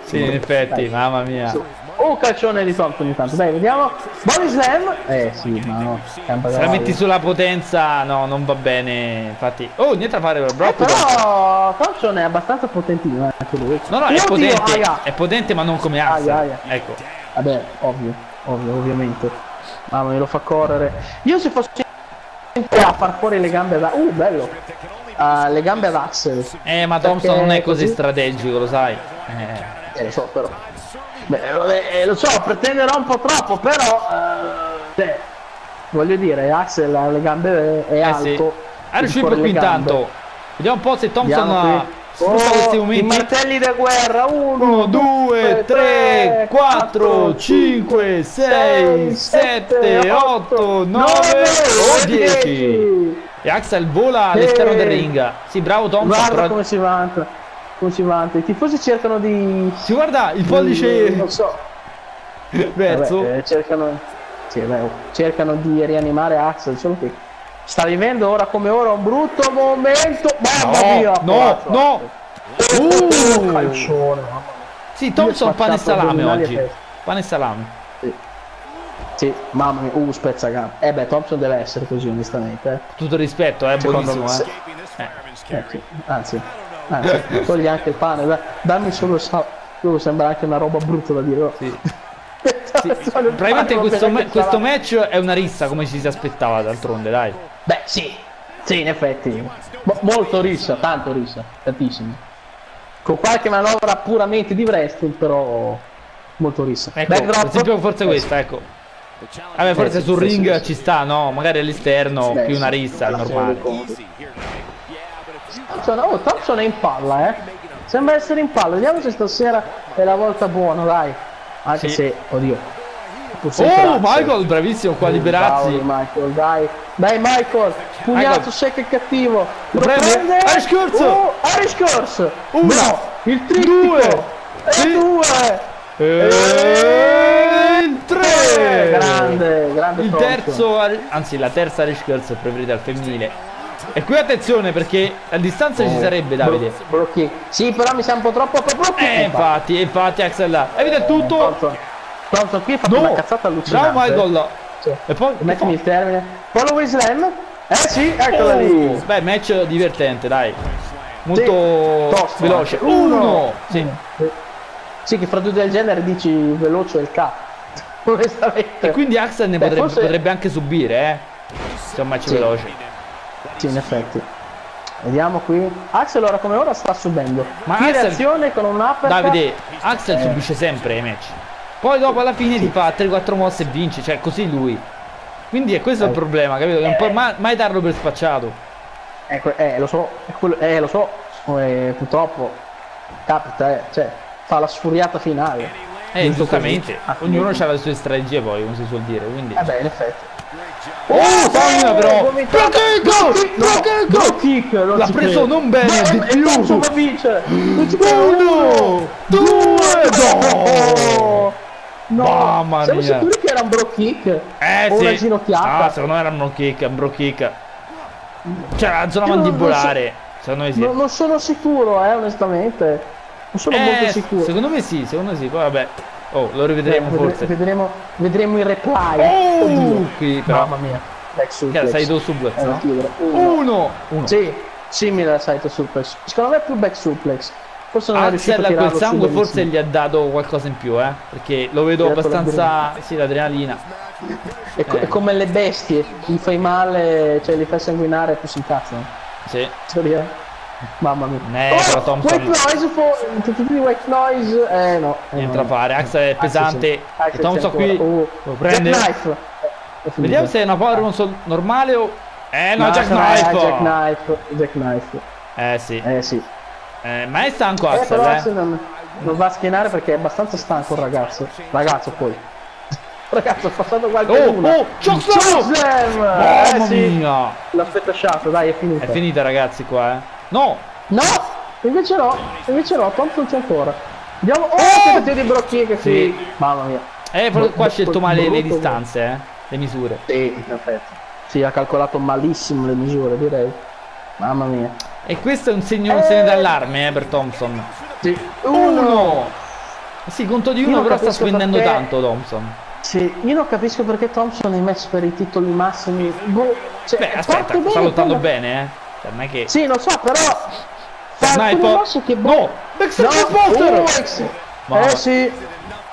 Sì, in effetti, mamma mia. Oh, calcione di Thompson intanto. Dai, vediamo. Body slam. Eh sì, ma no. Campa Se la metti sulla potenza, no, non va bene. Infatti, oh, niente da fare per Eh, Brock. però Thompson è abbastanza potentino eh, anche lui. No, no, è Oddio, potente, aia. è potente, ma non come Axel. Aia, aia. Ecco. Vabbè, ovvio, ovvio, ovviamente. Mamma me lo fa correre. Io se fossi a far fuori le gambe da... Uh, bello. Ah, le gambe ad Axel. Eh, ma Thompson non è così così? strategico, lo sai. Eh. Eh, lo so, però. Beh, eh, lo so, pretenderò un po' troppo, però... eh, cioè, voglio dire, Axel ha le gambe, è Eh alto. sì. Adesso fuori qui intanto. Vediamo un po' se Thompson ha sfrutta questi Oh, i momenti. martelli da guerra 1 1, 2, 3, 4, 5, 6, 7, 8, 9 o 10. E Axel vola all'esterno del ring. Sì, bravo Thompson. Guarda però- come si vanta. Vanta. I tifosi cercano di. Si guarda il di- pollice Non so. verso. Vabbè, eh, cercano. Sì, beh, cercano di rianimare Axel. Solo che sta vivendo ora come ora un brutto momento. Mamma mia! No, no, no. Uh, Uh. calcione. mamma mia. Sì, Thompson pane e salame oggi. Pane e salame. Sì, mamma mia. Uh, spezzagambe. Eh beh, Thompson deve essere così, onestamente. Eh. Tutto rispetto, Secondo buonissimo, me, eh. Eh, sì. Anzi, anzi, togli anche il pane, dai, dammi solo il sal. Uh, sembra anche una roba brutta da dire. Sì. Pane, Probabilmente questo, che questo match è una rissa come ci si aspettava d'altronde, dai. Beh, sì, sì, in effetti. Mo- molto rissa, tanto rissa, tantissimo. Con qualche manovra puramente di wrestling, però molto rissa. Ecco, Backdrop. per esempio forse questa, ecco. Vabbè, forse Eh, sì, sul sì, ring sì, sì. ci sta, no? Magari all'esterno più una sì, rissa, normale. Thompson, oh, Thompson è in palla, eh. Sembra essere in palla. Vediamo se stasera è la volta buona, dai. Anche Sì. se, oddio. Oh. Michael, bravissimo qua liberarsi. Michael, dai. Dai, Michael. Pugnato secco e cattivo. Lo prende? Irish Curse. Oh, Irish Curse. Una. No, il trittico. Due. E due. E il 3 Grande, grande il terzo anzi la terza Irish Curse preferita al femminile e qui attenzione perché a distanza Oh, ci sarebbe Davide Bro- Brocchi. Sì, però mi sa un po' troppo Brocchi. eh infatti infatti Axel là hai visto tutto Thompson. Thompson qui ha fatto no una cazzata allucinante. bravo Michael Sì. e poi Mettimi il termine. Follow slam. Eh sì, eccola Oh, lì. beh match divertente dai Sì, molto tosto veloce anche. uno sì. Sì. Sì, che fra due del genere dici veloce il K. Onestamente. e quindi Axel ne Beh, potrebbe, forse- potrebbe anche subire eh se è un match Sì. veloce Sì, in effetti. Vediamo qui. Axel ora come ora sta subendo. Ma Axel- reazione con un uppercut. Davide, Axel Eh. subisce sempre i match. Poi dopo alla fine ti fa 3-4 mosse e vince, cioè così lui. Quindi è questo il Eh. problema, capito? Che non puoi mai, mai darlo per spacciato. Ecco, eh, lo so, eh, lo so. Eh, purtroppo capita, eh, cioè, fa la sfuriata finale. Eh, così. Ah, Ognuno quindi- ha le sue strategie poi, come si suol dire. Quindi. Eh beh, in effetti. Oh, Togna però! Pro kick! Pro kick! no kick, L'ha preso non bene, di più. Ci credo. Uno! Due! No! No! Mamma Siamo mia. sicuri che era un bro kick? Eh o sì. una ginocchiata? Ah, secondo me era un no kick, un bro kick. C'era la zona mandibolare. Secondo me sì. Non, non sono sicuro, eh, onestamente. Non sono molto Eh, sicuro. secondo me sì, secondo me sì. Poi vabbè. Oh, lo rivedremo Eh, forse. Vedremo, vedremo il reply. Oh, Oddio. qui però. Mamma mia. back suplex. era Saito Suplex, Era no? Uno. Uno! Uno. Sì, simile al Saito suplex. Secondo me è più back suplex. Forse non Axel a a quel sangue forse gli ha dato qualcosa in più, eh? Perché lo vedo abbastanza... Sì, l'adrenalina. È, co- eh. è come le bestie, gli fai male, cioè li fai sanguinare e più si incazzano. Sì. Teoria. Mamma mia. Eh, però Thompson- White noise for... tutti i white noise. Eh no. eh, Niente no. da fare. Axel è pesante. Axel E Thompson qui. Uh, lo prende. Vediamo se è una power console normale o... Eh no, No, Jack Knife! Jack Knife. Jack Knife. Eh sì. Eh sì. Eh, ma è stanco Eh, Axel, eh? Axel non, non va a schienare perché è abbastanza stanco il ragazzo. Ragazzo poi. Ragazzo, è passato qualche Oh, luna. oh, Chokeslam! Chokeslam! Eh sì. L'ha sfettasciato, dai, è finita. È finita ragazzi qua, eh. No! No! Invece no, invece no, Thompson c'è ancora. Andiamo. Oh, tentativo di brocchie che Sì. sì. Mamma mia. Eh, però qua ha scelto male le distanze, eh. Le misure. Sì, perfetto. Sì, ha calcolato malissimo le misure, direi. Mamma mia. E questo è un segno, segno d'allarme, eh, per Thompson. Sì. Uno! Sì, conto di uno, però sta spendendo perché- tanto Thompson. Sì, io non capisco perché Thompson nei match per i titoli massimi. Boh, cioè, Beh, aspetta, sta bene, lottando bene, eh. Cioè, non è che... Sì, lo so, però. Sniper. che. No! Backstep Buster! oh, ex- Mamma. Eh sì.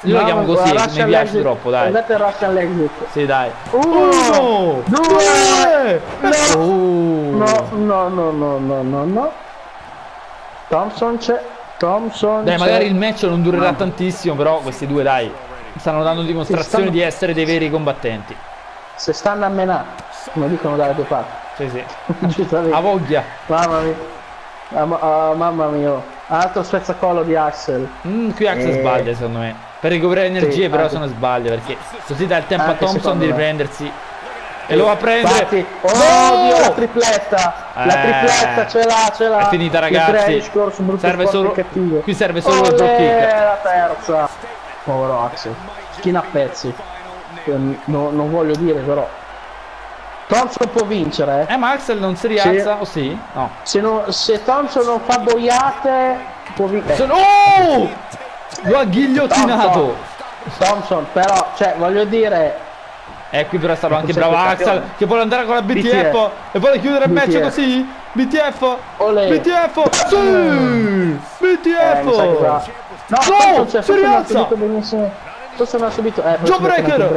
Io lo chiamo così, mi piace Exit. troppo, dai. Guardate il Russian Exit. Sì, dai. Uno, due, due! Oh. No, no, no, no, no, no, no. Thompson c'è. Thompson Dai, magari il match non durerà tantissimo, però questi due, dai, stanno dando dimostrazione stanno- di essere dei veri combattenti. Se stanno a menare, come dicono dalle tue parti. Sì, sì. Giustamente. A voglia. Mamma mia. Ah, ah, mamma mia. Altro spezzacolo di Axel. Mm, qui Axel Eh. sbaglia, secondo me. Per recuperare energie, Sì, però anche- se non sbaglia, perché così dà il tempo a Anche Thompson secondo di riprendersi. E lo va a prendere. Infatti, oh No! Dio, la tripletta. La Eh. tripletta ce l'ha, ce l'ha. È finita, ragazzi. Serve solo- qui serve solo Olè, drop kick. la terza. Povero Axel. Schina a pezzi. Eh, no- non voglio dire però. Thompson può vincere, eh. Eh, ma Axel non si rialza? O sì? No. Se, non- se Thompson non fa boiate, può vincere. Se- Oh! Lo ha ghigliottinato. Thompson, però, cioè, voglio dire, Eh, qui però è stato anche bravo Axel campione. che vuole andare con la BTF, BTF. e vuole chiudere il match così. BTF. Olè. BTF. Sì! eh, BTF. va- No, No, si rialza. Forse non ha subito. Eh, il breaker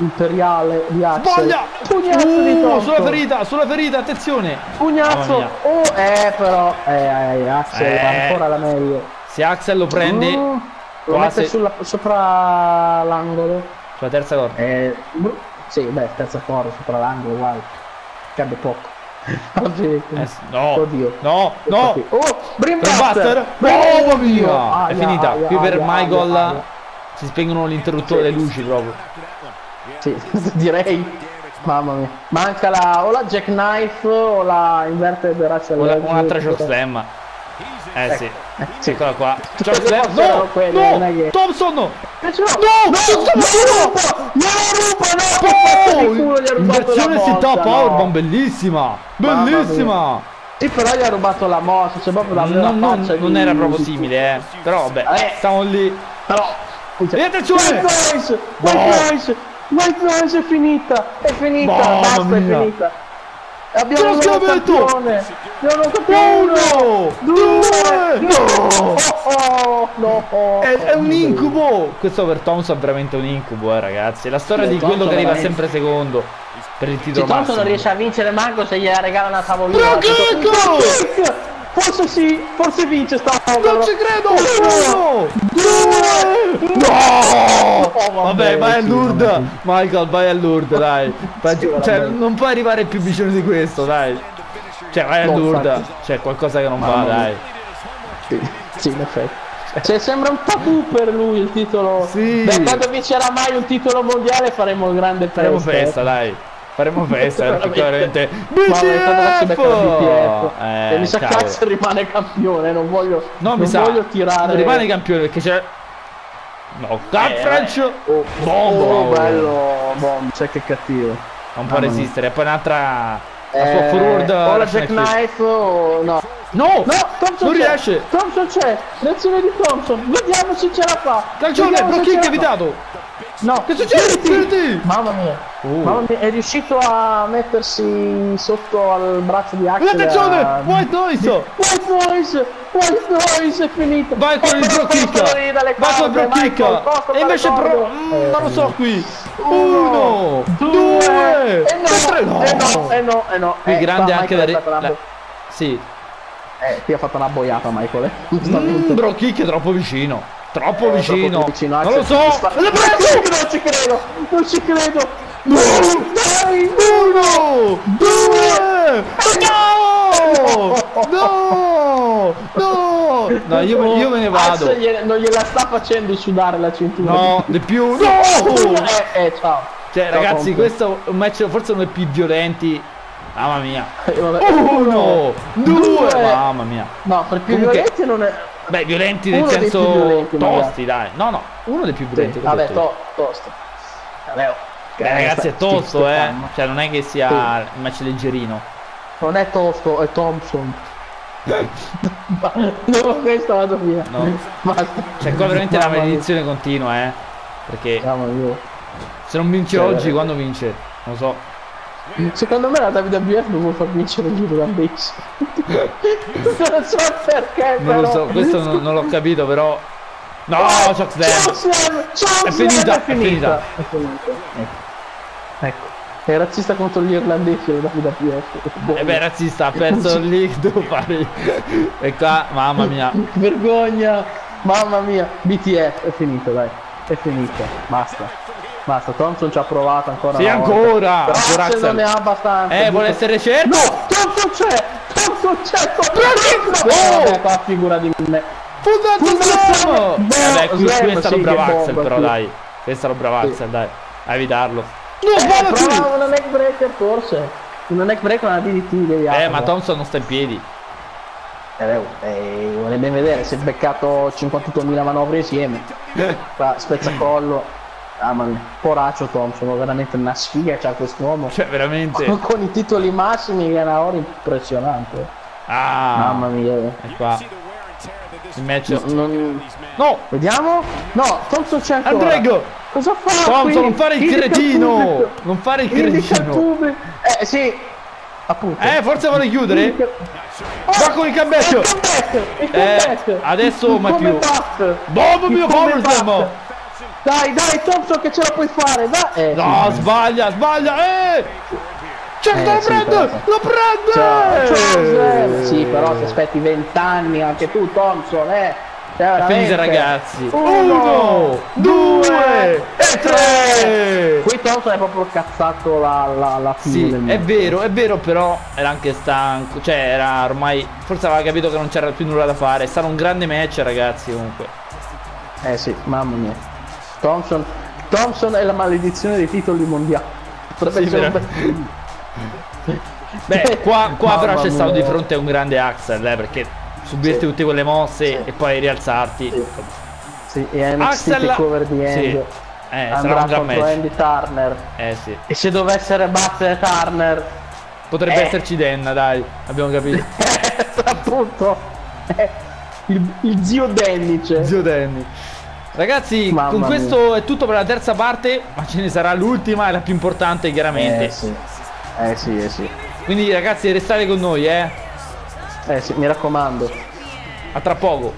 imperiale di Axel. Sbaglia! Pugnazzo di Uh, Thompson. sulla ferita, sulla ferita, attenzione! Pugnazzo. Oh, eh, però. Eh, eh, Axel Eh. ancora la meglio. Se Axel lo prende Mm, lo mette sulla- sopra l'angolo. sulla terza corda. Eh, bru- sì, beh, terza corda sopra l'angolo, uguale. Cambia poco. Fine. Eh, no, Oddio. no, no! Oh, Brimbuster! Mamma mia! È finita. aia, Qui per aia, Michael aia, aia. si spengono l'interruttore, le luci proprio. Sì, direi. Mamma mia. Manca la, o la Jack Knife o la Inverted Russian Una- Leg. Un'altra chokeslam. Eh sì. Eh, sì. Eccola qua. Erano No! quelle, No! che- Thompson! No! No, No! no, no! no! Rubato la Inversione no. powerbomb, bellissima! Mamma mia. Bellissima! Sì, però gli ha rubato la mossa, c'è proprio la Non, non- faccia non era proprio simile, eh. Però vabbè, Eh. stiamo lì. Però... E attenzione! White! No. White Noise! White Noise è finita! È finita! Mamma Basta, è mia. finita! Abbiamo Lo un nuovo schiavetto! campione! Abbiamo un campione! Uno! Due! No! Oh, no! oh, È, è un oh, incubo! Questo per Thompson è veramente un incubo, eh, ragazzi. È la storia Sì, di quello Thompson che arriva sempre secondo per il Se titolo Thompson massimo. non riesce a vincere manco se gliela regala una tavolina. Pro kick! Forse sì, forse vince stavolta. Non ci credo! Uno! Due! No! Oh, Vabbè, vai all'Urd! vabbè. Michael, vai all'Urd, dai. Sì, Cioè, non puoi arrivare più vicino di questo, dai. Cioè, vai all'Urd. infatti. C'è qualcosa che non va, dai. Sì, sì, in effetti. Cioè, sembra un tabù per lui il titolo. Sì. Beh, quando vincerà mai un titolo mondiale faremo un grande festa. Faremo festa, dai. Faremo festa veramente. Becca la BTF. Eh, e mi sa. Axel rimane campione, non voglio, No, non mi sa. voglio tirare. Rimane campione perché c'è. No, Cut Eh! Oh, Bombo! oh, bello, bomb, c'è che cattivo. Non può resistere. E poi un'altra. La sua Eh, forward. o la Russian Jack Kick. Knife o no. No! No, Thompson Non riesce! Thompson c'è. Reazione di Thompson. Vediamo se ce la fa. Calcione, fa. evitato! No, Che succede? girati! Mamma mia. Oh. Mamma mia, è riuscito a mettersi sotto al braccio di Axel. Attenzione! a- White Noise! White Noise! White Noise è finito! Vai con il bro kick! Vai con il kick! Costo E invece pro... corde. mm, Eh, non lo so qui! Uno, due, e no, e no, e no, e no. Qui Eh, grande anche da... La- Sì. Eh, ti ha fatto una boiata Michael, eh. Mm, bro kick è troppo vicino. Troppo Eh, vicino. troppo vicino, Non lo so. L'ha preso! Non ci credo! Non ci credo! No! Dai! Uno! Due! No! No! No! No, io, me- io me ne vado. Gliene- non gliela sta facendo sudare la cintura. No, di più. No! Eh, eh, ciao. Cioè, Ciao, ragazzi, Conte. questo è un match forse uno dei più violenti. Mamma mia. Eh. Uno! Due! Mamma mia. No, per più Comunque- violenti non è... Beh, violenti nel Uno senso violenti, magari. tosti, dai. No, no, uno dei più violenti. Sì, vabbè, to- tosto. Vabbè, oh. Beh, ragazzi, è tosto, eh. calma. Cioè, non è che sia un match leggerino. Non è tosto, è Thompson. no, questo vado via. No. Basta. Cioè, qua veramente la mia. maledizione continua, eh. Perché se non vince Cioè, oggi, quando vince? Non so. Secondo me la WWF non vuole far vincere gli irlandesi. non so perché, Non lo so, questo non, non l'ho capito, però. No, Oh, Chuck Slam! È finita, è è finita. È finita. Ecco. Ecco. È razzista contro gli irlandesi la WWF. Boh. E beh, razzista, ha perso lì, devo fare. E qua, mamma mia. Vergogna! Mamma mia! BTF è finito, dai. È finita. Basta. Basta, Thompson ci ha provato ancora Sì, una ancora! Ancora Axel non ne ha abbastanza. Eh, vuole essere certo? No! Thompson c'è! Thompson c'è! No! Oh, qua figura di me. Slam! slam! Vabbè, qui, Slam, qui è stato sì, bravo che Axel, bomba, però sì. dai. Qui è stato bravo Sì. Dai. A evitarlo. No, Eh, prova tu! una neck breaker forse. Una neck breaker una DDT devi Eh, ma Thompson non sta in piedi. Eh, eh, vorrei ben vedere, si è beccato 58.000 manovre insieme. Qua, spezzacollo. Ah, ma poraccio Thompson, veramente una sfiga c'ha quest'uomo. Cioè, veramente. Con, con i titoli massimi che è una ora impressionante. Ah, Mamma mia. E qua. Il match. Non- No! Vediamo? No, Thompson c'è ancora. Andrego! Cosa fa? Thompson, qui? non fare il Indica cretino! pubblico. Non fare il Indica cretino! pubblico. Eh, sì. Appunto. Eh, forse vuole chiudere? Indica- Va con il comeback! Il comeback! Il Eh, comeback! adesso Il mai più. comeback! Dai, dai, Thompson che ce la puoi fare, dai! Eh, No, sì. sbaglia, sbaglia! Eh! Certo, Eh, lo sì, prende! però- Lo prende! ciao, Slam. Sì, però se aspetti 20 anni anche tu, Thompson, eh! Cioè, ragazzi! Uno, Uno, due e tre! Qui Thompson è proprio cazzato la, la, la fine Sì, è vero, è vero, però era anche stanco, cioè era ormai, forse aveva capito che non c'era più nulla da fare, è stato un grande match ragazzi comunque. Eh sì, mamma mia. Thompson, Thompson è la maledizione dei titoli mondiali. Potrebbe Sì, essere un Beh, qua, qua però c'è stato di fronte a un grande Axel, eh, perché subirti Sì. tutte quelle mosse Sì. e poi rialzarti. Sì. Sì, e NXT Axel- takeover di. End. Eh, sarà Andrà contro match. Andy Turner. Eh sì. E se dovesse battere Turner, Potrebbe Eh. esserci Denna, dai, abbiamo capito. appunto, eh, il, il zio Dennice. Zio Danny. Ragazzi, Mamma con mia. questo è tutto per la terza parte, ma ce ne sarà l'ultima e la più importante chiaramente. Eh sì, eh sì, eh sì. Quindi ragazzi restate con noi, eh. Eh sì, mi raccomando. A tra poco.